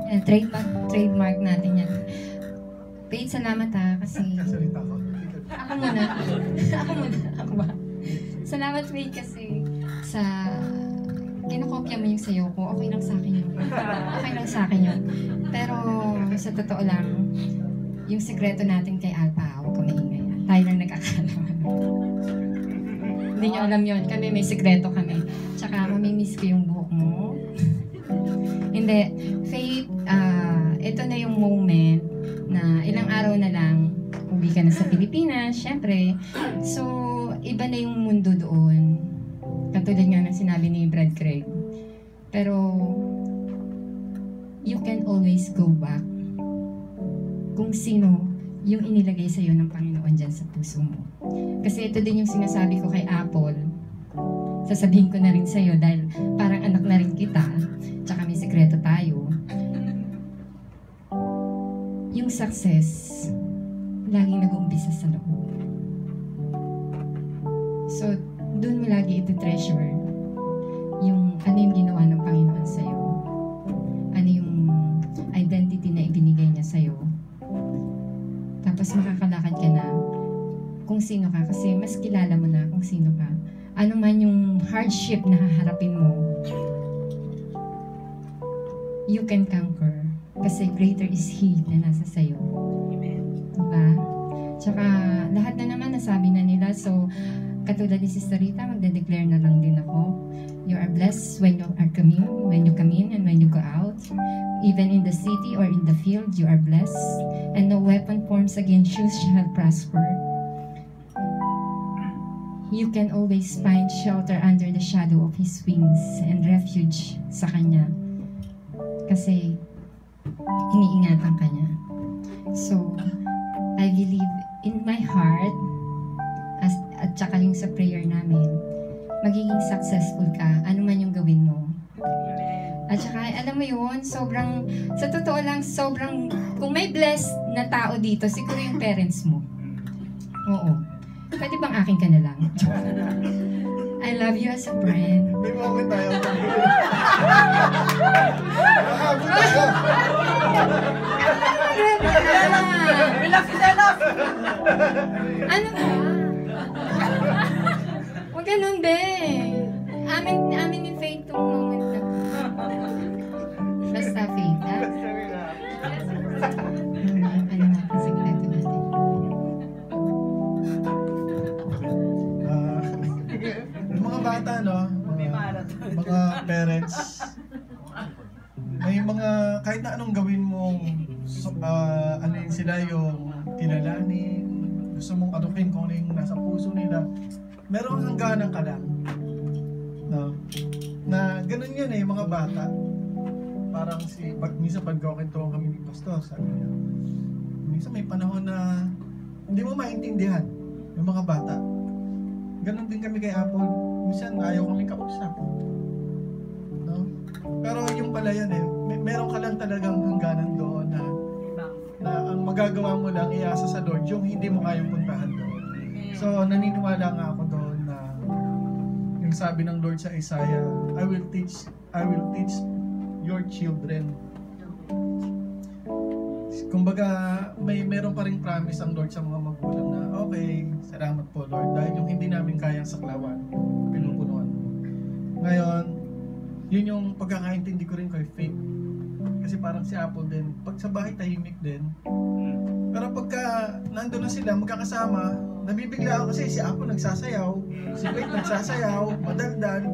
Yan, trademark, trademark natin yan. Paid salamat ha, kasi... Ako muna. ako muna. Salamat, Paid, kasi sa kinokopya mo yung sayo ko, okay lang sa akin yun. Okay lang sa akin yun. Pero sa totoo lang, yung sekreto natin kay Alpha, huwag ka maingay. ah. Tayo lang nagkakalaman. Hindi niyo alam yon Kami may sekreto kami. Tsaka mamimiss ko yung buhok mo. Hindi. Faith, ah, ito na yung moment na ilang araw na lang uwi ka na sa Pilipinas, syempre. So, iba na yung mundo doon. Katulad nga ng sinabi ni Brad Craig. Pero, you can always go back kung sino yung inilagay sa'yo ng Panginoon dyan sa puso mo. Kasi ito din yung sinasabi ko kay Apple. Sasabihin ko na rin sa'yo dahil parang anak na rin kita. Tsaka may sekreto tayo. Yung success, laging nag-uumpisa sa loob. So, dun mo lagi iti-treasure yung ano yung ginawa ng Panginoon sa'yo. Ano yung identity na ibinigay niya sa'yo. Tapos makakalakad ka na kung sino ka kasi mas kilala mo na kung sino ka. Ano man yung hardship na haharapin mo, you can conquer. Kasi greater is He na nasa sayo. Diba? Tsaka lahat na naman nasabi na nila. So, katulad ni Sister Rita, magde-declare na lang din ako. You are blessed when you are coming, when you come in and when you go out. Even in the city or in the field, you are blessed. And no weapon forms against you shall prosper. You can always find shelter under the shadow of His wings and refuge sa Kanya. Kasi iniingatan ka niya. So, I believe in my heart at saka yung sa prayer namin, magiging successful ka, ano man yung gawin mo. At saka, alam mo yun, sobrang, sa totoo lang, sobrang, kung may blessed na tao dito, siguro yung parents mo. Oo. Pwede bang akin ka na lang? I love you as a friend. May moment tayo. Enough is enough! Ano ba? Huwag ganun, be. Amin, amin ni Faith tong moment na. Basta Faith, ha? Ano natin, sikreto natin. Yung mga bata, no? Mga, mga parents, may mga, kahit na anong gawin mong, so, ah, ano yun sila yung kilalanin, gusto mong adukin kung ano yung nasa puso nila, meron kang hangganan ka lang. No? Na ganun yun eh, mga bata. Parang si, pag minsan pag kakwento kami ni Pastor, sabi niya, minsan may panahon na hindi mo maintindihan yung mga bata. Ganon din kami kay Apple. Minsan ayaw kami kausap. No? Pero yung pala yan eh, may, meron ka lang talagang hangganan doon na, ang magagawa mo lang iasa sa Lord yung hindi mo kayang puntahan doon. So naniniwala nga ako doon na yung sabi ng Lord sa Isaiah, I will teach, I will teach your children. Kumbaga, may meron pa ring promise ang Lord sa mga magulang na, okay, salamat po Lord, dahil yung hindi namin kayang saklawan, pinupunuan mo. Ngayon, yun yung pagkakaintindi ko rin kay Faith. Kasi parang si Apple din, pag sa bahay tahimik din. Pero pagka nandun na sila, magkakasama, nabibigla ako kasi si Apple nagsasayaw, si Faith nagsasayaw, madaldal.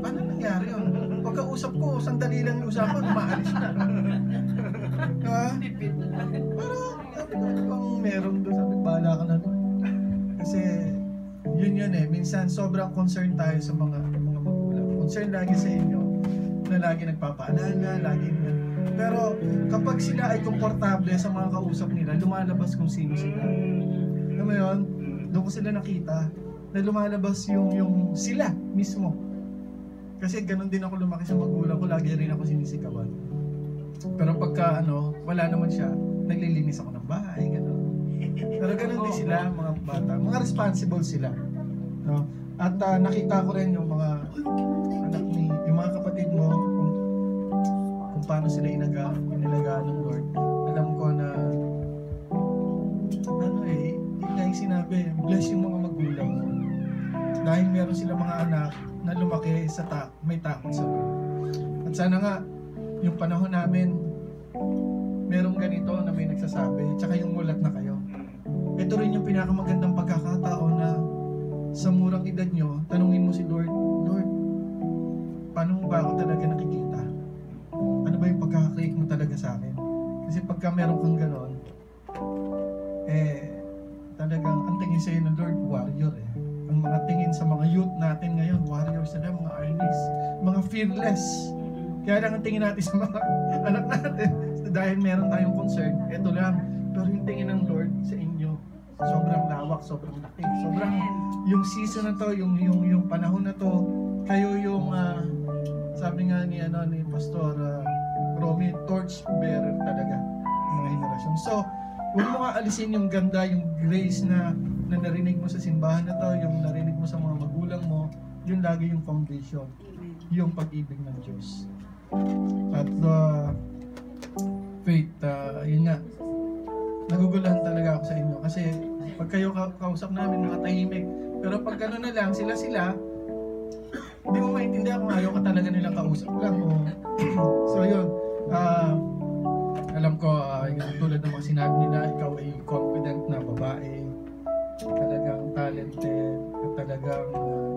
Paano nangyari yun? Pagkausap ko, sandali lang yung usapan, umaalis na. Diba? Parang, sabi ko, ano bang meron doon? Sabi, bahala ka na doon. Kasi, yun yun eh. Minsan, sobrang concerned tayo sa mga mga magulang. Concerned lagi sa inyo na lagi nagpapaalala, lagi na. Pero, kapag sila ay komportable sa mga kausap nila, lumalabas kung sino sila. Alam mo yun? Doon ko sila nakita na lumalabas yung, yung sila mismo. Kasi ganun din ako lumaki sa magulang ko, lagi rin ako sinisigawan. Pero pagka ano, wala naman siya, naglilinis ako ng bahay, gano'n. Pero ganun din sila, mga bata. Mga responsible sila. No? At ah, nakita ko rin yung mga anak ni, paano sila inaga, inilaga ng Lord. Alam ko na, ano eh, yun nga yung sinabi, bless yung mga magulang mo. Dahil meron sila mga anak na lumaki sa ta may takot sa Lord. At sana nga, yung panahon namin, merong ganito na may nagsasabi, tsaka yung mulat na kayo. Ito rin yung pinakamagandang pagkakataon na sa murang edad nyo, tanungin mo si Lord, Lord, paano ba ako talaga nakikita? Ba yung pagkakaklik mo talaga sa akin? Kasi pagka meron kang ganon, eh, talagang ang tingin sa'yo ng Lord, warrior eh. Ang mga tingin sa mga youth natin ngayon, warriors na mga armies, mga fearless. Kaya lang ang tingin natin sa mga anak natin, dahil meron tayong concern, eto lang. Pero yung tingin ng Lord sa inyo, sobrang lawak, sobrang laki. Sobrang, yung season na to, yung, yung, yung panahon na to, kayo yung, ah, sabi nga ni, ano, ni Pastor uh, Romy, torch bearer talaga ng mga henerasyon. So, huwag mo alisin yung ganda, yung grace na, na narinig mo sa simbahan na to, yung narinig mo sa mga magulang mo, yun lagi yung foundation, yung pag-ibig ng Diyos. At uh, faith, uh, yun nga, nagugulahan talaga ako sa inyo kasi pag kayo ka- kausap namin mga tahimik pero pag gano'n na lang sila sila hindi mo maintindihan ako ayaw ka talaga nilang kausap lang. O, so yun, ah, alam ko, ah, yung tulad ng mga sinabi nila, ikaw ay confident na babae, talagang talented, at talagang, ah,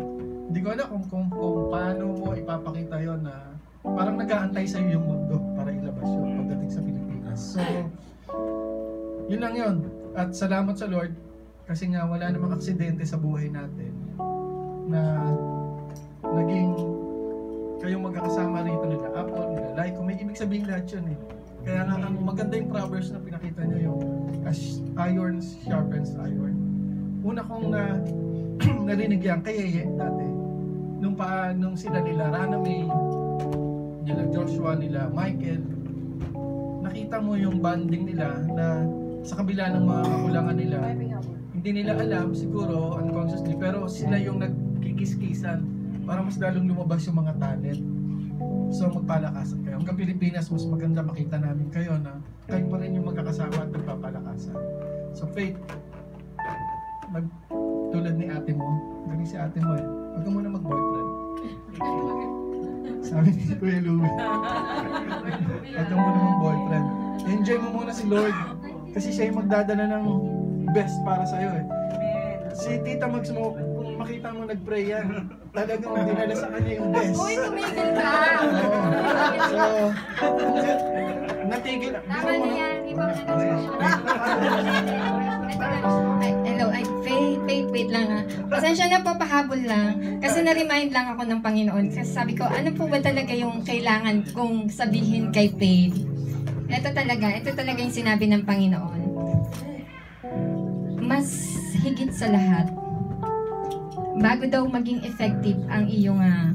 hindi ko alam kung, kung, kung paano mo ipapakita yon na parang nag-aantay sa'yo yung mundo para ilabas yun pagdating sa Pilipinas. So, yun lang yun. At salamat sa Lord kasi nga wala namang aksidente sa buhay natin na naging kayong magkakasama rito nila Apple, nila Lyco. May ibig sabihin lahat yun eh. Kaya nga ang maganda yung Proverbs na pinakita nyo yung as iron sharpens iron. Una kong na narinig yan kay Yeye dati. Nung pa nung sila nila Rana May, nila Joshua, nila Michael, nakita mo yung bonding nila na sa kabila ng mga kakulangan nila, hindi nila alam siguro unconsciously pero sila yung nagkikis-kisan para mas lalong lumabas yung mga talent. So magpalakasan kayo. Hanggang Pilipinas, mas maganda makita namin kayo na kayo pa rin yung magkakasama at nagpapalakasan. So Faith, mag, tulad ni ate mo, galing si ate mo eh, huwag ka muna mag-boyfriend. Sabi ni Kuya Louie. Huwag ka muna mag-boyfriend. Enjoy mo muna si Lord. Kasi siya yung magdadala ng best para sa'yo eh. Si Tita Mags mo, kung makita mo nag-pray yan, talagang dinala sa kanya yung best. Uy, tumigil ka! So, natigil. Tama na yan, ibang hello, ay, wait, wait, wait lang ha. Pasensya na po, pahabol lang. Kasi na-remind lang ako ng Panginoon. Kasi sabi ko, ano po ba talaga yung kailangan kong sabihin kay Faith? Ito talaga, ito talaga yung sinabi ng Panginoon. Mas higit sa lahat, bago daw maging effective ang iyong uh,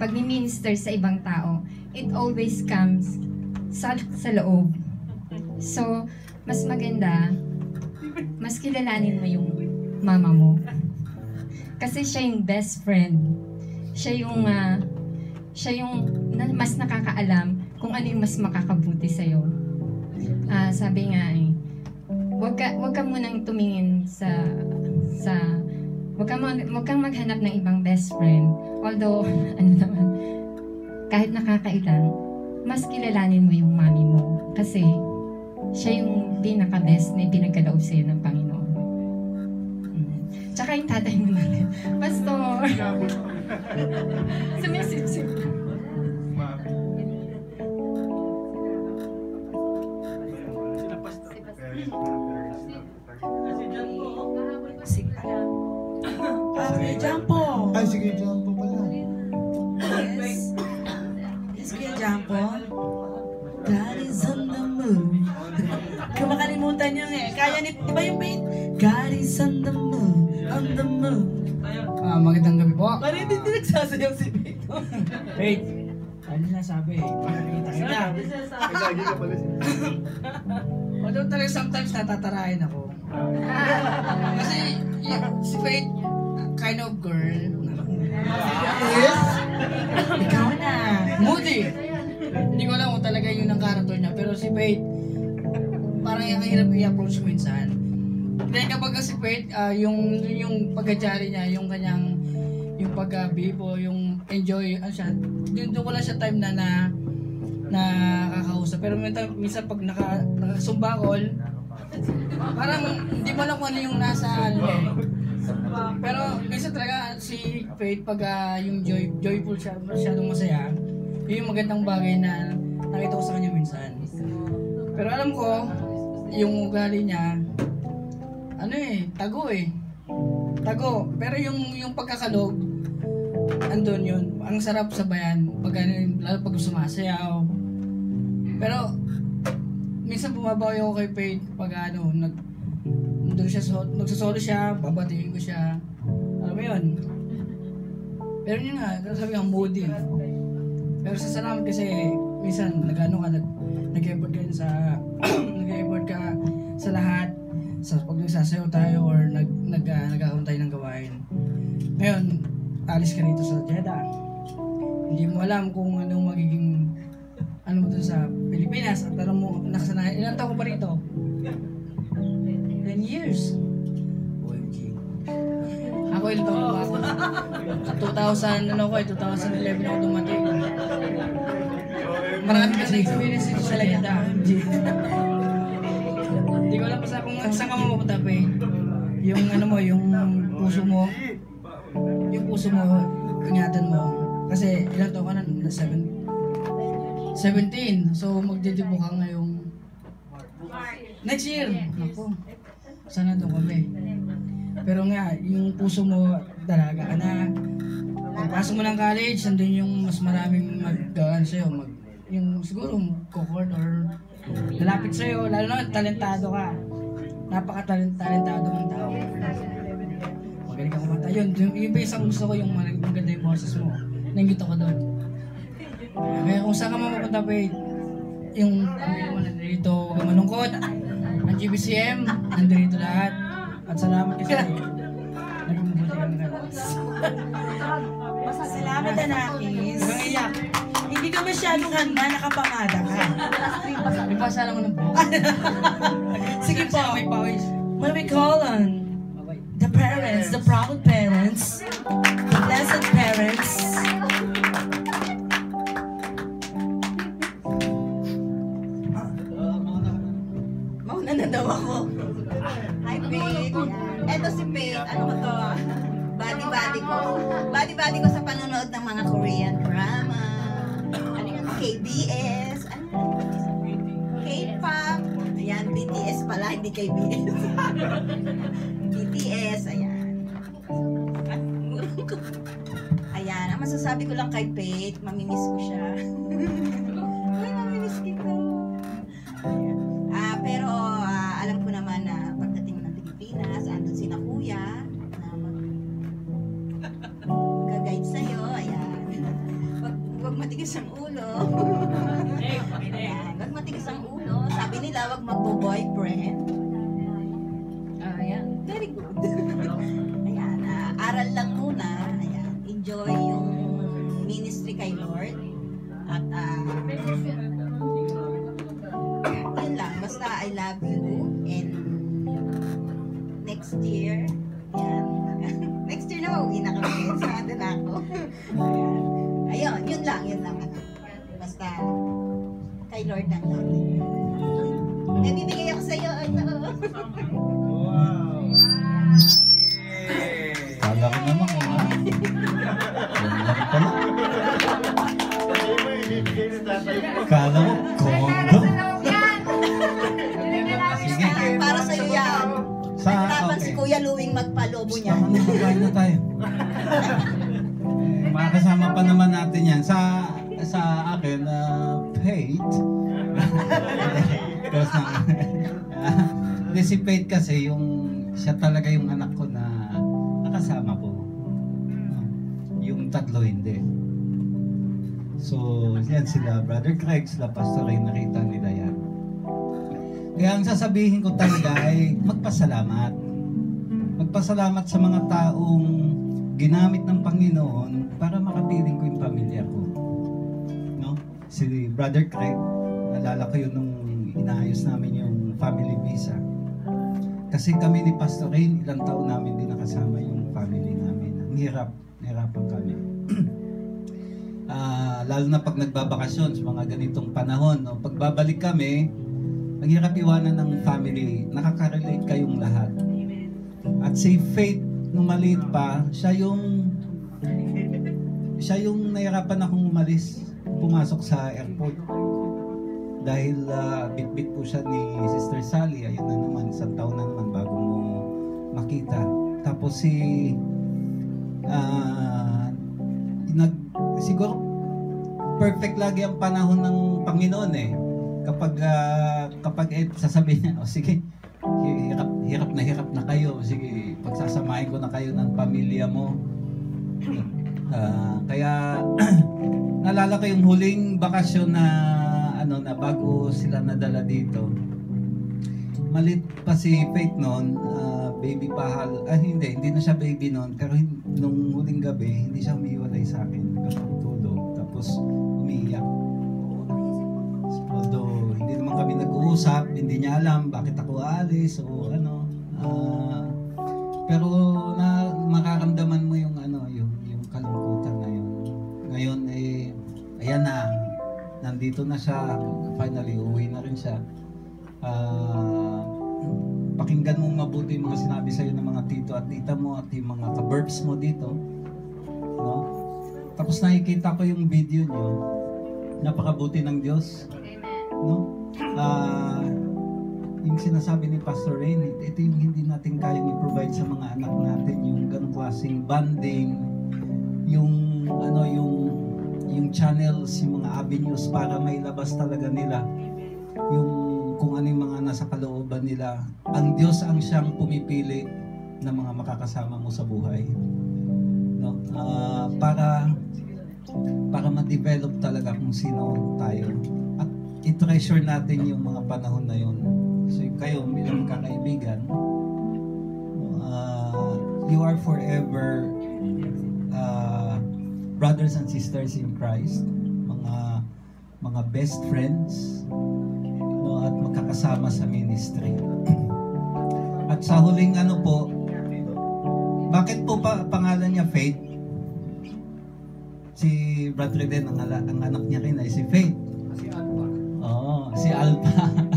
pag-minister sa ibang tao, it always comes sa, sa loob. So, mas maganda, mas kilalanin mo yung mama mo. Kasi siya yung best friend. Siya yung, ah, siya yung na, mas nakakaalam kung ano yung mas makakabuti sa'yo. Ah, sabi nga eh, wag ka, wag ka munang tumingin sa, sa, wag kang, mag, wag kang maghanap ng ibang best friend. Although, ano naman, kahit nakakailang, mas kilalanin mo yung mami mo. Kasi, siya yung pinaka-best na pinagkaloob sa'yo ng Panginoon. Mm. Tsaka yung tatay mo na rin. Pastor! Sumisip-sip. Kuya Jampo. Ay, sige, Jampo pala. Yes. Yes, Kuya Jampo. God is on the move. Kung makalimutan nyo eh. Kaya ni, di ba yung beat? God is on the move, on the move. Ah, magandang gabi po. Parang hindi hindi nagsasayaw si Beto. Wait. Ano sinasabi? Pakita kita. Lagi ka pala siya. Although talaga sometimes natatarayan ako. Kasi y- si Faith, kind of girl. Yes? Ikaw na. Moody. Hindi ko alam kung talaga yun ang character niya. Pero si Faith, parang yung hirap i-approach minsan. Then kapag si Faith, ah, yung, yung pagkajari niya, yung kanyang yung pag-bibo, yung enjoy, ano siya, doon ko lang siya time na na na kakausap. Pero minsan, minsan pag naka, nakasumbakol, parang hindi mo alam kung ano yung nasa ano eh. Pero minsan talaga si Faith pag ah, yung joy, joyful siya, masyadong masaya, yun yung magandang bagay na nakita ko sa kanya minsan. Pero alam ko, yung ugali niya, ano eh, tago eh. Tago. Pero yung yung pagkakalog, andun yun. Ang sarap sa bayan. Pag ano, lalo pag sumasayaw. Pero, minsan bumabawi ako kay Faith pag ano, nag, nandun siya, so, nagsasolo siya, babatiin ko siya. Alam mo yun? Pero yun nga, sabi nga, moody. Pero sa salamat kasi, minsan, nag-ano ka, nag, nag-effort ka sa, nag-effort ka sa lahat. Sa pag nagsasayaw tayo or nag, nag, uh, nagkakaroon tayo ng gawain. Ngayon, alis ka rito sa Jeddah. Hindi mo alam kung anong magiging ano mo sa Pilipinas at alam mo, nakasanayan. Ilan taon ko pa rito? 10 years. OMG. Ako ba ako? Sa 2000, ano ko eh, 2011 ako dumating. Marami kasi experience dito sa Laganda. Hindi ko alam basta kung saan ka mapupunta pa eh. Yung ano mo, yung puso mo, yung puso mo, ingatan mo. Kasi ilang taon ka na? Na 7? 17. So magdedibo ka ngayong next year. Ako. Sana doon kami. Pero nga, yung puso mo, dalaga ka na. Pagpasok mo ng college, nandun yung mas maraming maggaan sa'yo. Mag, yung siguro, cohort or lalapit sa'yo. Lalo na, talentado ka. Napaka-talentado ng tao. Magaling ka kumanta. Yun, yun, yun pa isang gusto ko yung mag- maganda yung boses mo. Nanggit ako doon. Kaya kung saan ka mapupunta pa yung pamilya mo nandito, malungkot. Ang GBCM, nandito lahat. At salamat kasi naging mabuti kami kayo. Salamat, Anakis. Huwag iyak. Hindi ka masyadong handa, nakapamada ka. May pasa lang mo ng buhok. Sige po. May pawis. When we call on the parents, the proud parents, the blessed parents, panonood ng mga Korean drama. Ano yun? KBS. Ano? K-pop. Ayan, BTS pala, hindi KBS. BTS, ayan. Ayan, ang masasabi ko lang kay Faith, mamimiss ko siya. Uy, mamimiss kita. Ah, pero ah, alam ko naman na pagdating ng Pilipinas, andun sina kuya matigas ang ulo. Wag matigas ang ulo. Sabi nila, wag magbo-boyfriend. Ginamit ng Panginoon para makapiling ko yung pamilya ko. No? Si Brother Craig, nalala ko yun nung inaayos namin yung family visa. Kasi kami ni Pastor Rain, ilang taon namin din nakasama yung family namin. Ang hirap, nahirapan kami. Ah, lalo na pag nagbabakasyon sa mga ganitong panahon. No? Pagbabalik kami, ang hirap iwanan ng family. Nakaka-relate kayong lahat. At si Faith, nung maliit pa, siya yung siya yung nahirapan akong umalis, pumasok sa airport. Dahil ah, bit-bit po siya ni Sister Sally, ayun na naman, isang taon na naman bago mo makita. Tapos si ah, nag siguro perfect lagi ang panahon ng Panginoon eh. Kapag ah, kapag eh, sasabihin niya, oh sige, hirap, hirap na hirap na kayo. Sige, pagsasamahin ko na kayo ng pamilya mo. Ah, kaya naalala ko yung huling bakasyon na ano na bago sila nadala dito. Malit pa si Faith noon, ah, baby pa ah hindi, hindi na siya baby noon, pero nung huling gabi, hindi siya umiwalay sa akin tulog tapos umiiyak. Although hindi naman kami nag-uusap, hindi niya alam bakit ako aalis o ano. ah, pero na makaramdaman mo yung ano, yung yung kalungkutan na yun. Ngayon eh ayan na nandito na siya. Finally uwi na rin siya. Uh, pakinggan mong mabuti yung mga sinabi sa'yo ng mga tito at tita mo at yung mga kaburbs mo dito. No? Tapos nakikita ko yung video niyo. Napakabuti ng Diyos. No? Ah, uh, yung sinasabi ni Pastor Rain, ito, yung hindi natin kayang i-provide sa mga anak natin, yung ganong klaseng banding, yung ano yung yung channels, yung mga avenues para mailabas talaga nila yung kung ano yung mga nasa kalooban nila. Ang Diyos ang siyang pumipili ng mga makakasama mo sa buhay. No? Ah, para para ma-develop talaga kung sino tayo. At i-treasure natin yung mga panahon na yun. So kayo bilang kakaibigan, uh, you are forever uh, brothers and sisters in Christ, mga mga best friends, no, at magkakasama sa ministry. At sa huling ano po, bakit po pa pangalan niya Faith? Si Brad Reden, ang, ang anak niya rin ay si Faith. Si Alpha. Oo, si Alpha.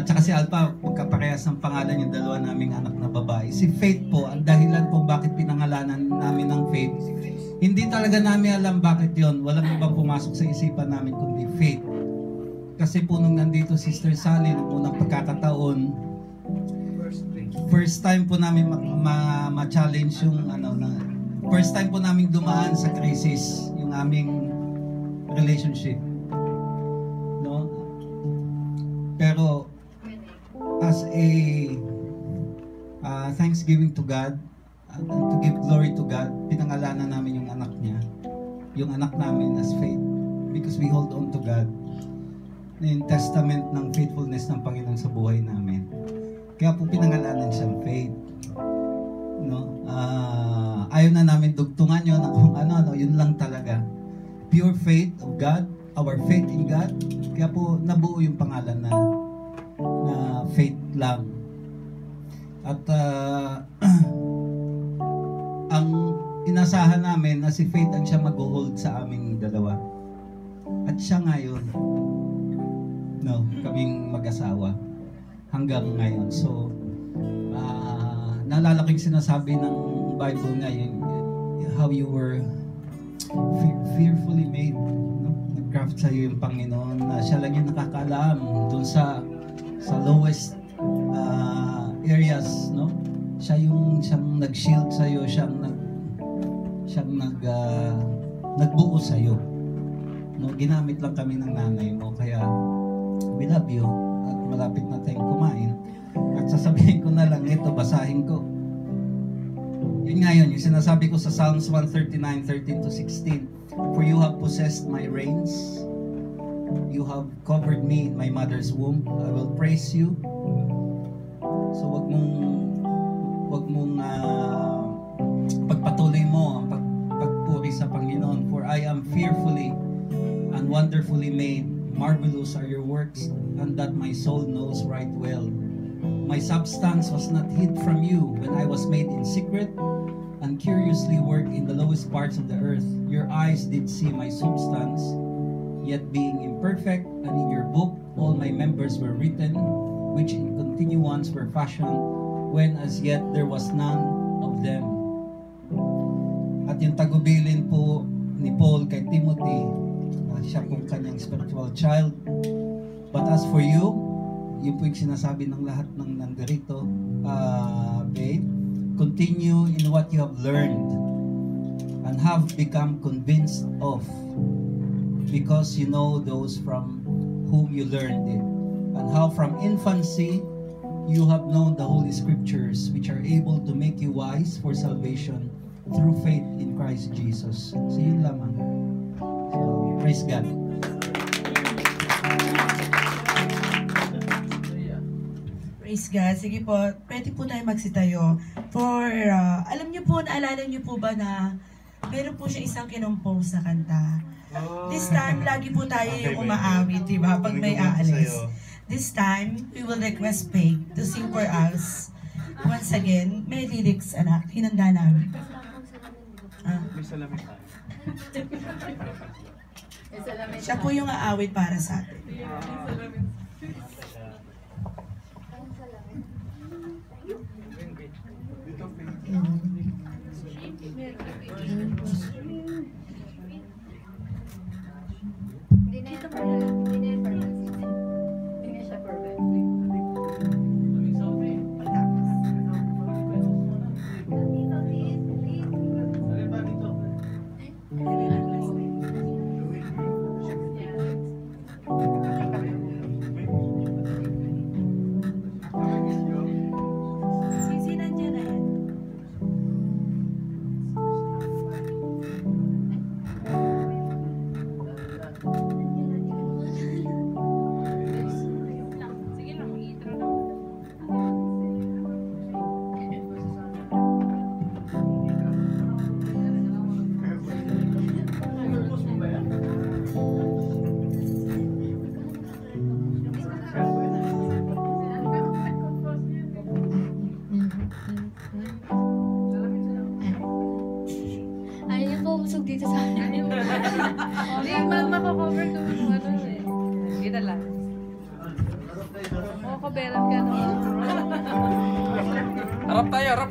Ah, tsaka si Alpha, magkaparehas ng pangalan yung dalawa naming anak na babae. Si Faith po, ang dahilan po bakit pinangalanan namin ng Faith, hindi talaga namin alam bakit yon. Walang ibang pumasok sa isipan namin kundi Faith. Kasi po nung nandito Sister Sally, nung unang pagkakataon, first time po namin ma- ma- ma-challenge yung ano na first time po namin dumaan sa crisis yung aming relationship no pero as a uh, thanksgiving to God uh, and to give glory to God pinangalanan namin yung anak niya yung anak namin as faith because we hold on to God yung testament ng faithfulness ng Panginoon sa buhay namin kaya po pinangalanan siyang faith. No? Ah, ayaw na namin dugtungan yun ng kung ano-ano, yun lang talaga. Pure faith of God, our faith in God. Kaya po nabuo yung pangalan na na faith lang. At ah, ang inasahan namin na si Faith ang siya mag-hold sa aming dalawa. At siya ngayon, no, kaming mag-asawa hanggang ngayon. So, naalala ko yung sinasabi ng Bible ngayon, how you were fe- fearfully made. No? Nag-craft sa'yo yung Panginoon na siya lang yung nakakaalam dun sa sa lowest ah, areas, no? Siya yung siyang nag-shield sa'yo, siyang nag siyang nag ah, nagbuo sa'yo. No, ginamit lang kami ng nanay mo kaya we love you at malapit na tayong kumain. At sasabihin ko na lang ito, basahin ko. Yun nga yun, yung sinasabi ko sa Psalms 139, 13 to 16. For you have possessed my reins. You have covered me in my mother's womb. I will praise you. So wag mong wag mong ah, pagpatuloy mo ang pag, pagpuri sa Panginoon. For I am fearfully and wonderfully made. Marvelous are your works, and that my soul knows right well. My substance was not hid from you when I was made in secret and curiously worked in the lowest parts of the earth. Your eyes did see my substance, yet being imperfect, and in your book all my members were written, which in continuance were fashioned, when as yet there was none of them. At yung tagubilin po ni Paul kay Timothy, na siya pong kanyang spiritual child. But as for you, yun po yung sinasabi ng lahat ng nandirito, uh, babe, continue in what you have learned and have become convinced of because you know those from whom you learned it and how from infancy you have known the holy scriptures which are able to make you wise for salvation through faith in Christ Jesus. So yun lamang. So, praise God. Praise God. Sige po, pwede po tayo magsitayo. For, uh, alam niyo po, naalala niyo po ba na meron po siya isang kinompose na kanta. This time, lagi po tayo okay, yung umaawit, di ba? Pag may aalis. This time, we will request Paige to sing for us. Once again, may lyrics, anak. Hinanda namin. Ah. May salamin tayo. Siya po yung aawit para sa atin. Dito, Paige. bugsog dito sa akin. Hindi, mag makakover ko kung ano eh. Kita lang. Oo, kaberan ka na. Harap tayo, harap.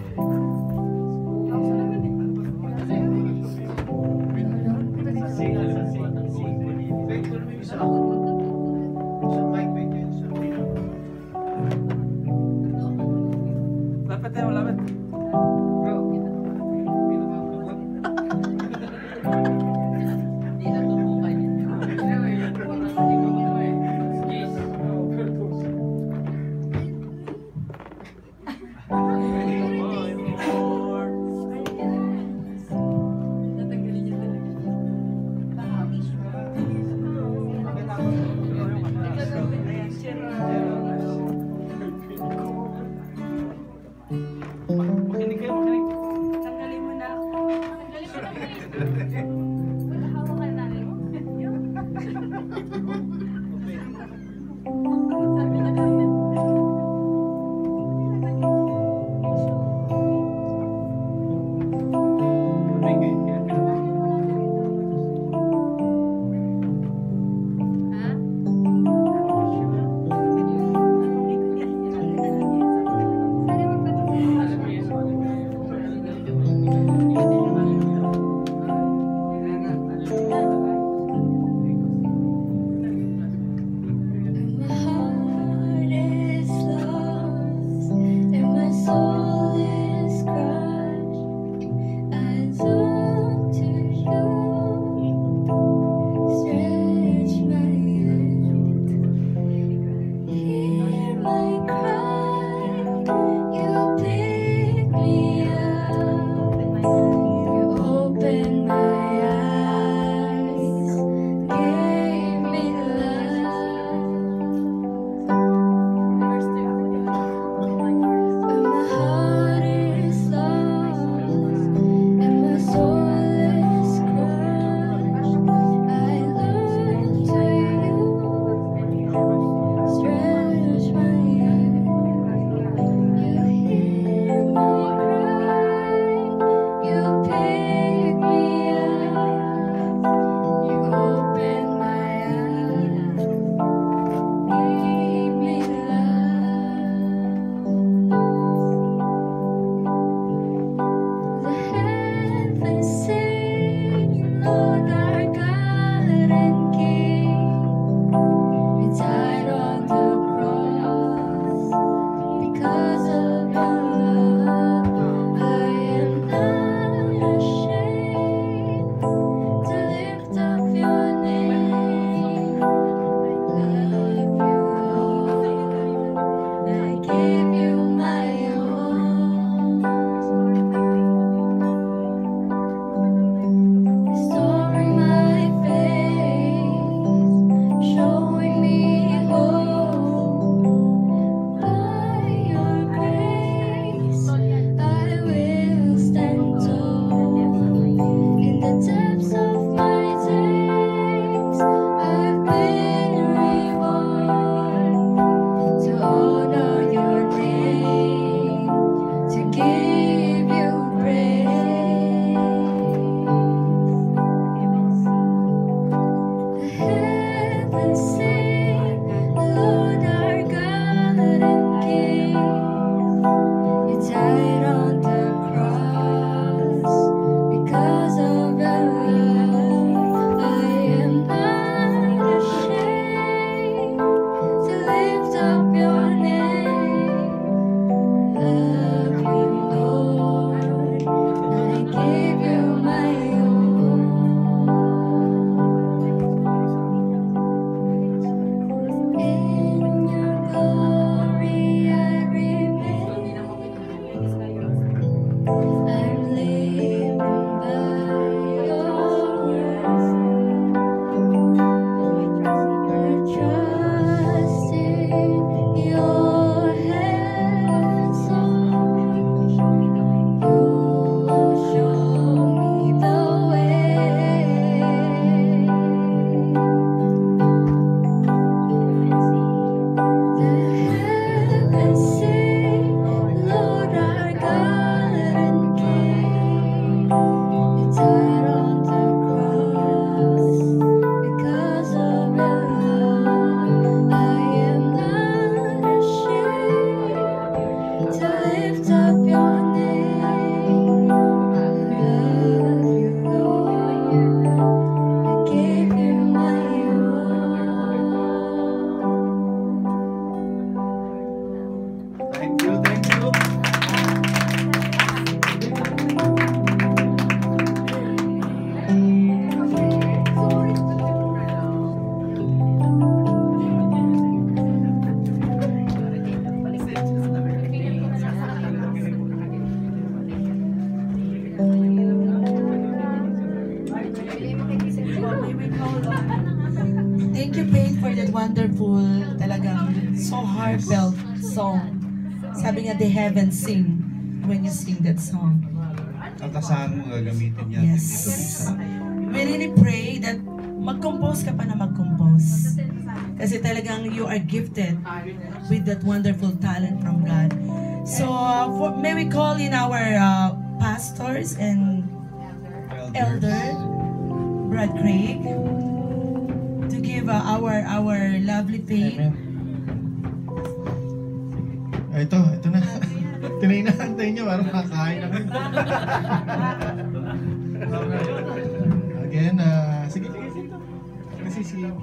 Nga,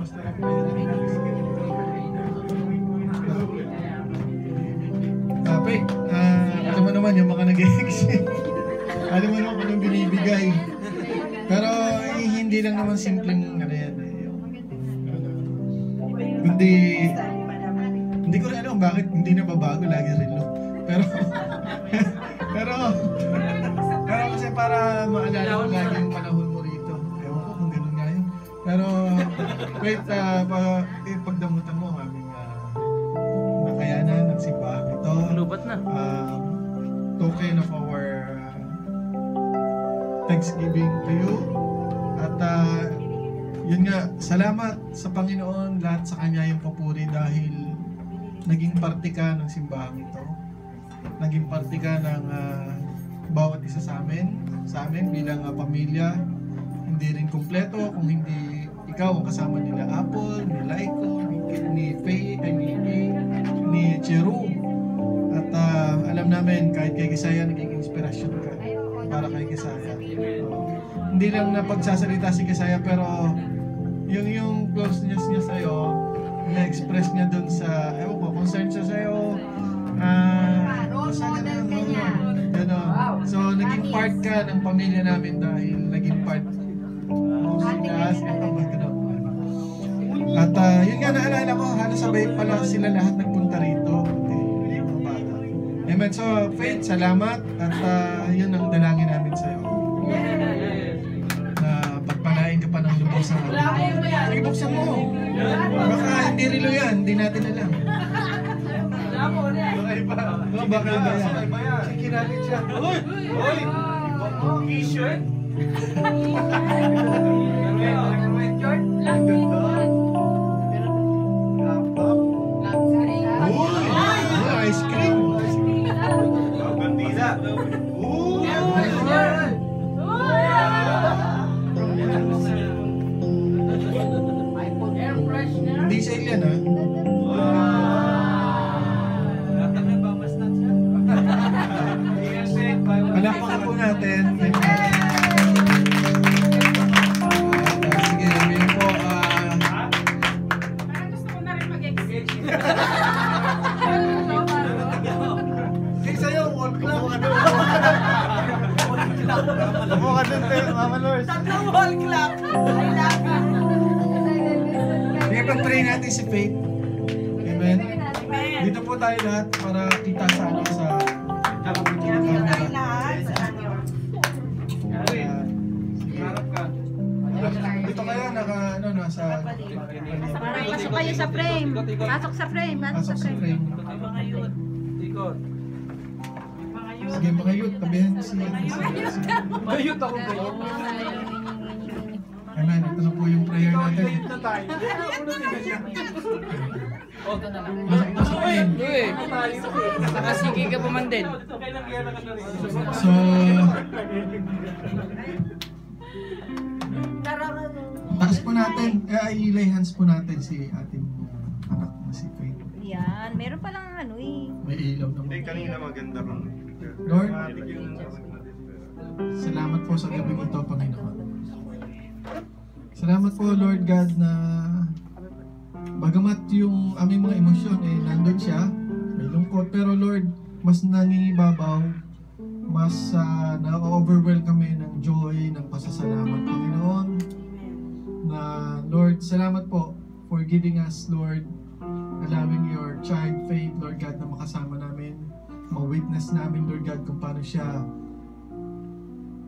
Pastor Pape, ah, alam mo naman yung mga nag-exchange. alam mo naman kung binibigay. Pero eh, hindi lang naman simpleng salamat sa Panginoon, lahat sa Kanya yung papuri dahil naging parte ka ng simbahan ito. Naging parte ka ng uh, bawat isa sa amin, sa amin bilang uh, pamilya. Hindi rin kumpleto kung hindi ikaw ang kasama nila Apple, ni Laiko, ni, ni Faye, ay, ni, ni, ni Cheru. At uh, alam namin, kahit kay Kisaya, naging inspirasyon ka para kay Kisaya. Uh, hindi lang na pagsasalita si Kisaya, pero yung yung closeness niya sa'yo, na-express niya dun sa, ewan ko, concern siya sa'yo, ah, role model ka niya. So, naging part ka ng pamilya namin dahil naging part mo sila. At ah, yun nga naalala ko, halos sabay pala sila lahat nagpunta rito. Amen. So, Faith, salamat. At ah, yun ang dalangin namin sa'yo. Lubos ng Sige, buksan mo. Baka hindi rilo yan, hindi natin alam. Oh, baka iba yan. Kinakit siya. Uy! Uy! T-shirt? Uy! Hindi po tayo lahat para kita sa ano sa Dito kaya naka ano nasa Pasok kayo sa frame. Pasok sa frame. Pasok sa frame. Ikot. Sige mga youth, tabihan si Mayut ako kayo. Amen. Ito na po yung prayer natin. Pasok na sa frame. Uy, nakasigi ka pa man din. So, taas po natin, eh, ay lay hands po natin si ating uh, anak na si Faith. Yan. Meron pa lang ano eh. May ilaw naman. Hindi, kanina maganda ron. Lord, salamat po sa gabing ito, Panginoon. Salamat po, Lord God, na bagamat yung aming mga emosyon, eh, nandun siya, may lungkot, pero Lord, mas nangingibabaw, mas uh, na-overwhelm kami ng joy, ng pasasalamat, Panginoon, na Lord, salamat po for giving us, Lord, allowing your child faith, Lord God, na makasama namin, ma-witness namin, Lord God, kung paano siya,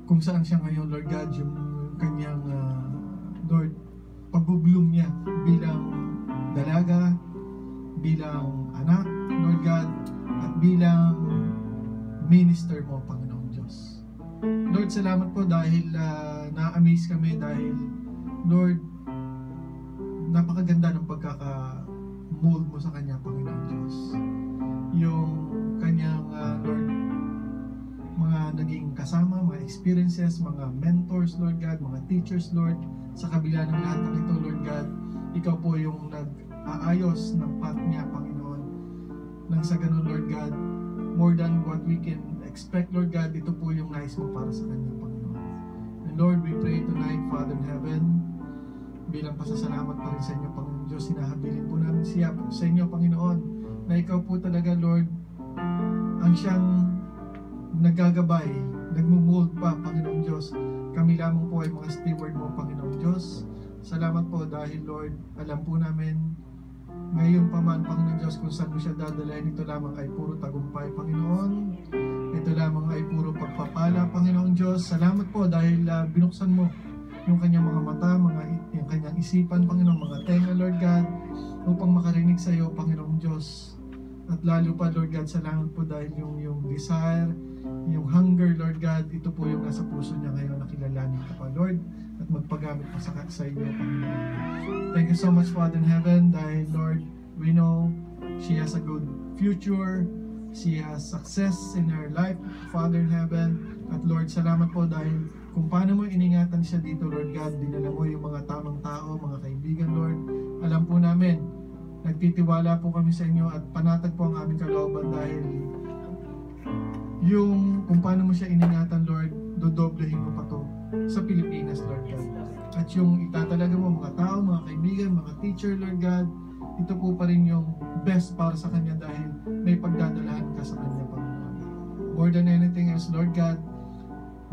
kung saan siya ngayon, Lord God, yung kanyang, ah, Lord, pagbubloom niya bilang dalaga, bilang anak, Lord God, at bilang minister mo, Panginoong Diyos. Lord, salamat po dahil ah, na-amaze kami dahil, Lord, napakaganda ng pagkaka-mold mo sa kanya, Panginoong Diyos. Yung kanyang, ah, Lord, mga naging kasama, mga experiences, mga mentors, Lord God, mga teachers, Lord, sa kabila ng lahat ng ito, Lord God, ikaw po yung nag-aayos ng path niya, Panginoon. Nang sa ganun, Lord God, more than what we can expect, Lord God, ito po yung nais mo para sa kanya, Panginoon. And Lord, we pray tonight, Father in Heaven, bilang pasasalamat pa rin sa inyo, Panginoon Diyos, hinahabilin po namin siya sa inyo, Panginoon, na ikaw po talaga, Lord, ang siyang nagagabay, nagmumold pa, Panginoong Diyos. Kami lamang po ay mga steward mo, Panginoong Diyos. Salamat po dahil, Lord, alam po namin ngayon pa man, Panginoon Diyos, kung saan mo siya dadalhin, ito lamang ay puro tagumpay, Panginoon. Ito lamang ay puro pagpapala, Panginoong Diyos. Salamat po dahil ah, binuksan mo yung kanyang mga mata, mga yung kanyang isipan, Panginoon, mga tenga, Lord God, upang makarinig sa iyo, Panginoong Diyos. At lalo pa, Lord God, salamat po dahil yung, yung desire, yung hunger, Lord God, ito po yung nasa puso niya ngayon, nakilalanin ka pa, Lord, at magpagamit pa sa, sa inyo, Panginoon. Thank you so much, Father in Heaven, dahil, Lord, we know she has a good future, she has success in her life, Father in Heaven, at Lord, salamat po dahil kung paano mo iningatan siya dito, Lord God, dinala mo yung mga tamang tao, mga kaibigan, Lord, alam po namin, nagtitiwala po kami sa inyo at panatag po ang aming kalooban dahil yung kung paano mo siya iningatan, Lord, dodoblehin mo pa to sa Pilipinas, Lord God. At yung itatalaga mo mga tao, mga kaibigan, mga teacher, Lord God, ito po pa rin yung best para sa kanya dahil may pagdadalahan ka sa kanya, Panginoon. More than anything else, Lord God,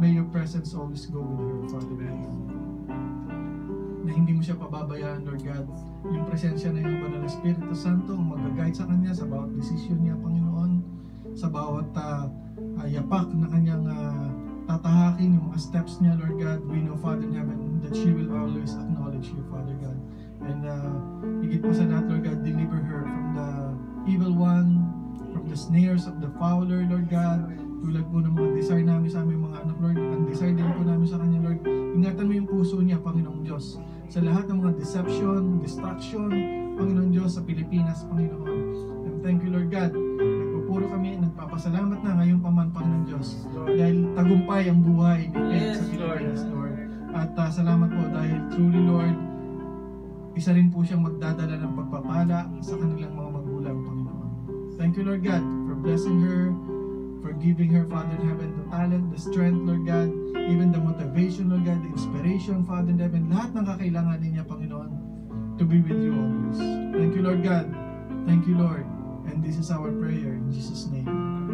may your presence always go with her, Father God. Na hindi mo siya pababayaan, Lord God. Yung presensya na yung Banal na Espiritu Santo ang mag-guide sa kanya sa bawat desisyon niya, Panginoon. Sa bawat ah, ah, yapak na kanyang ah, tatahakin, yung mga steps niya, Lord God. We know, Father in Heaven, that she will always acknowledge you, Father God. And uh, higit pa sa lahat, Lord God, deliver her from the evil one, from the snares of the fowler, Lord God. Tulad po ng mga desire namin sa aming mga anak, Lord. Ang desire din po namin sa kanya, Lord. Ingatan mo yung puso niya, Panginoong Diyos. Sa lahat ng mga deception, distraction, Panginoong Diyos, sa Pilipinas, Panginoon. And thank you, Lord God. Nagpupuro kami, nagpapasalamat na ngayon pa man, Panginoong Diyos. Dahil tagumpay ang buhay ni Yes, sa Pilipinas, Lord. At uh, salamat po dahil truly, Lord, isa rin po siyang magdadala ng pagpapala sa kanilang mga magulang, Panginoon. Thank you, Lord God, for blessing her, for giving her, Father in Heaven, the talent, the strength, Lord God, even the motivation, Lord God, the inspiration, Father in Heaven, lahat ng kakailanganin niya, Panginoon, to be with you always. Thank you, Lord God. Thank you, Lord. And this is our prayer in Jesus' name.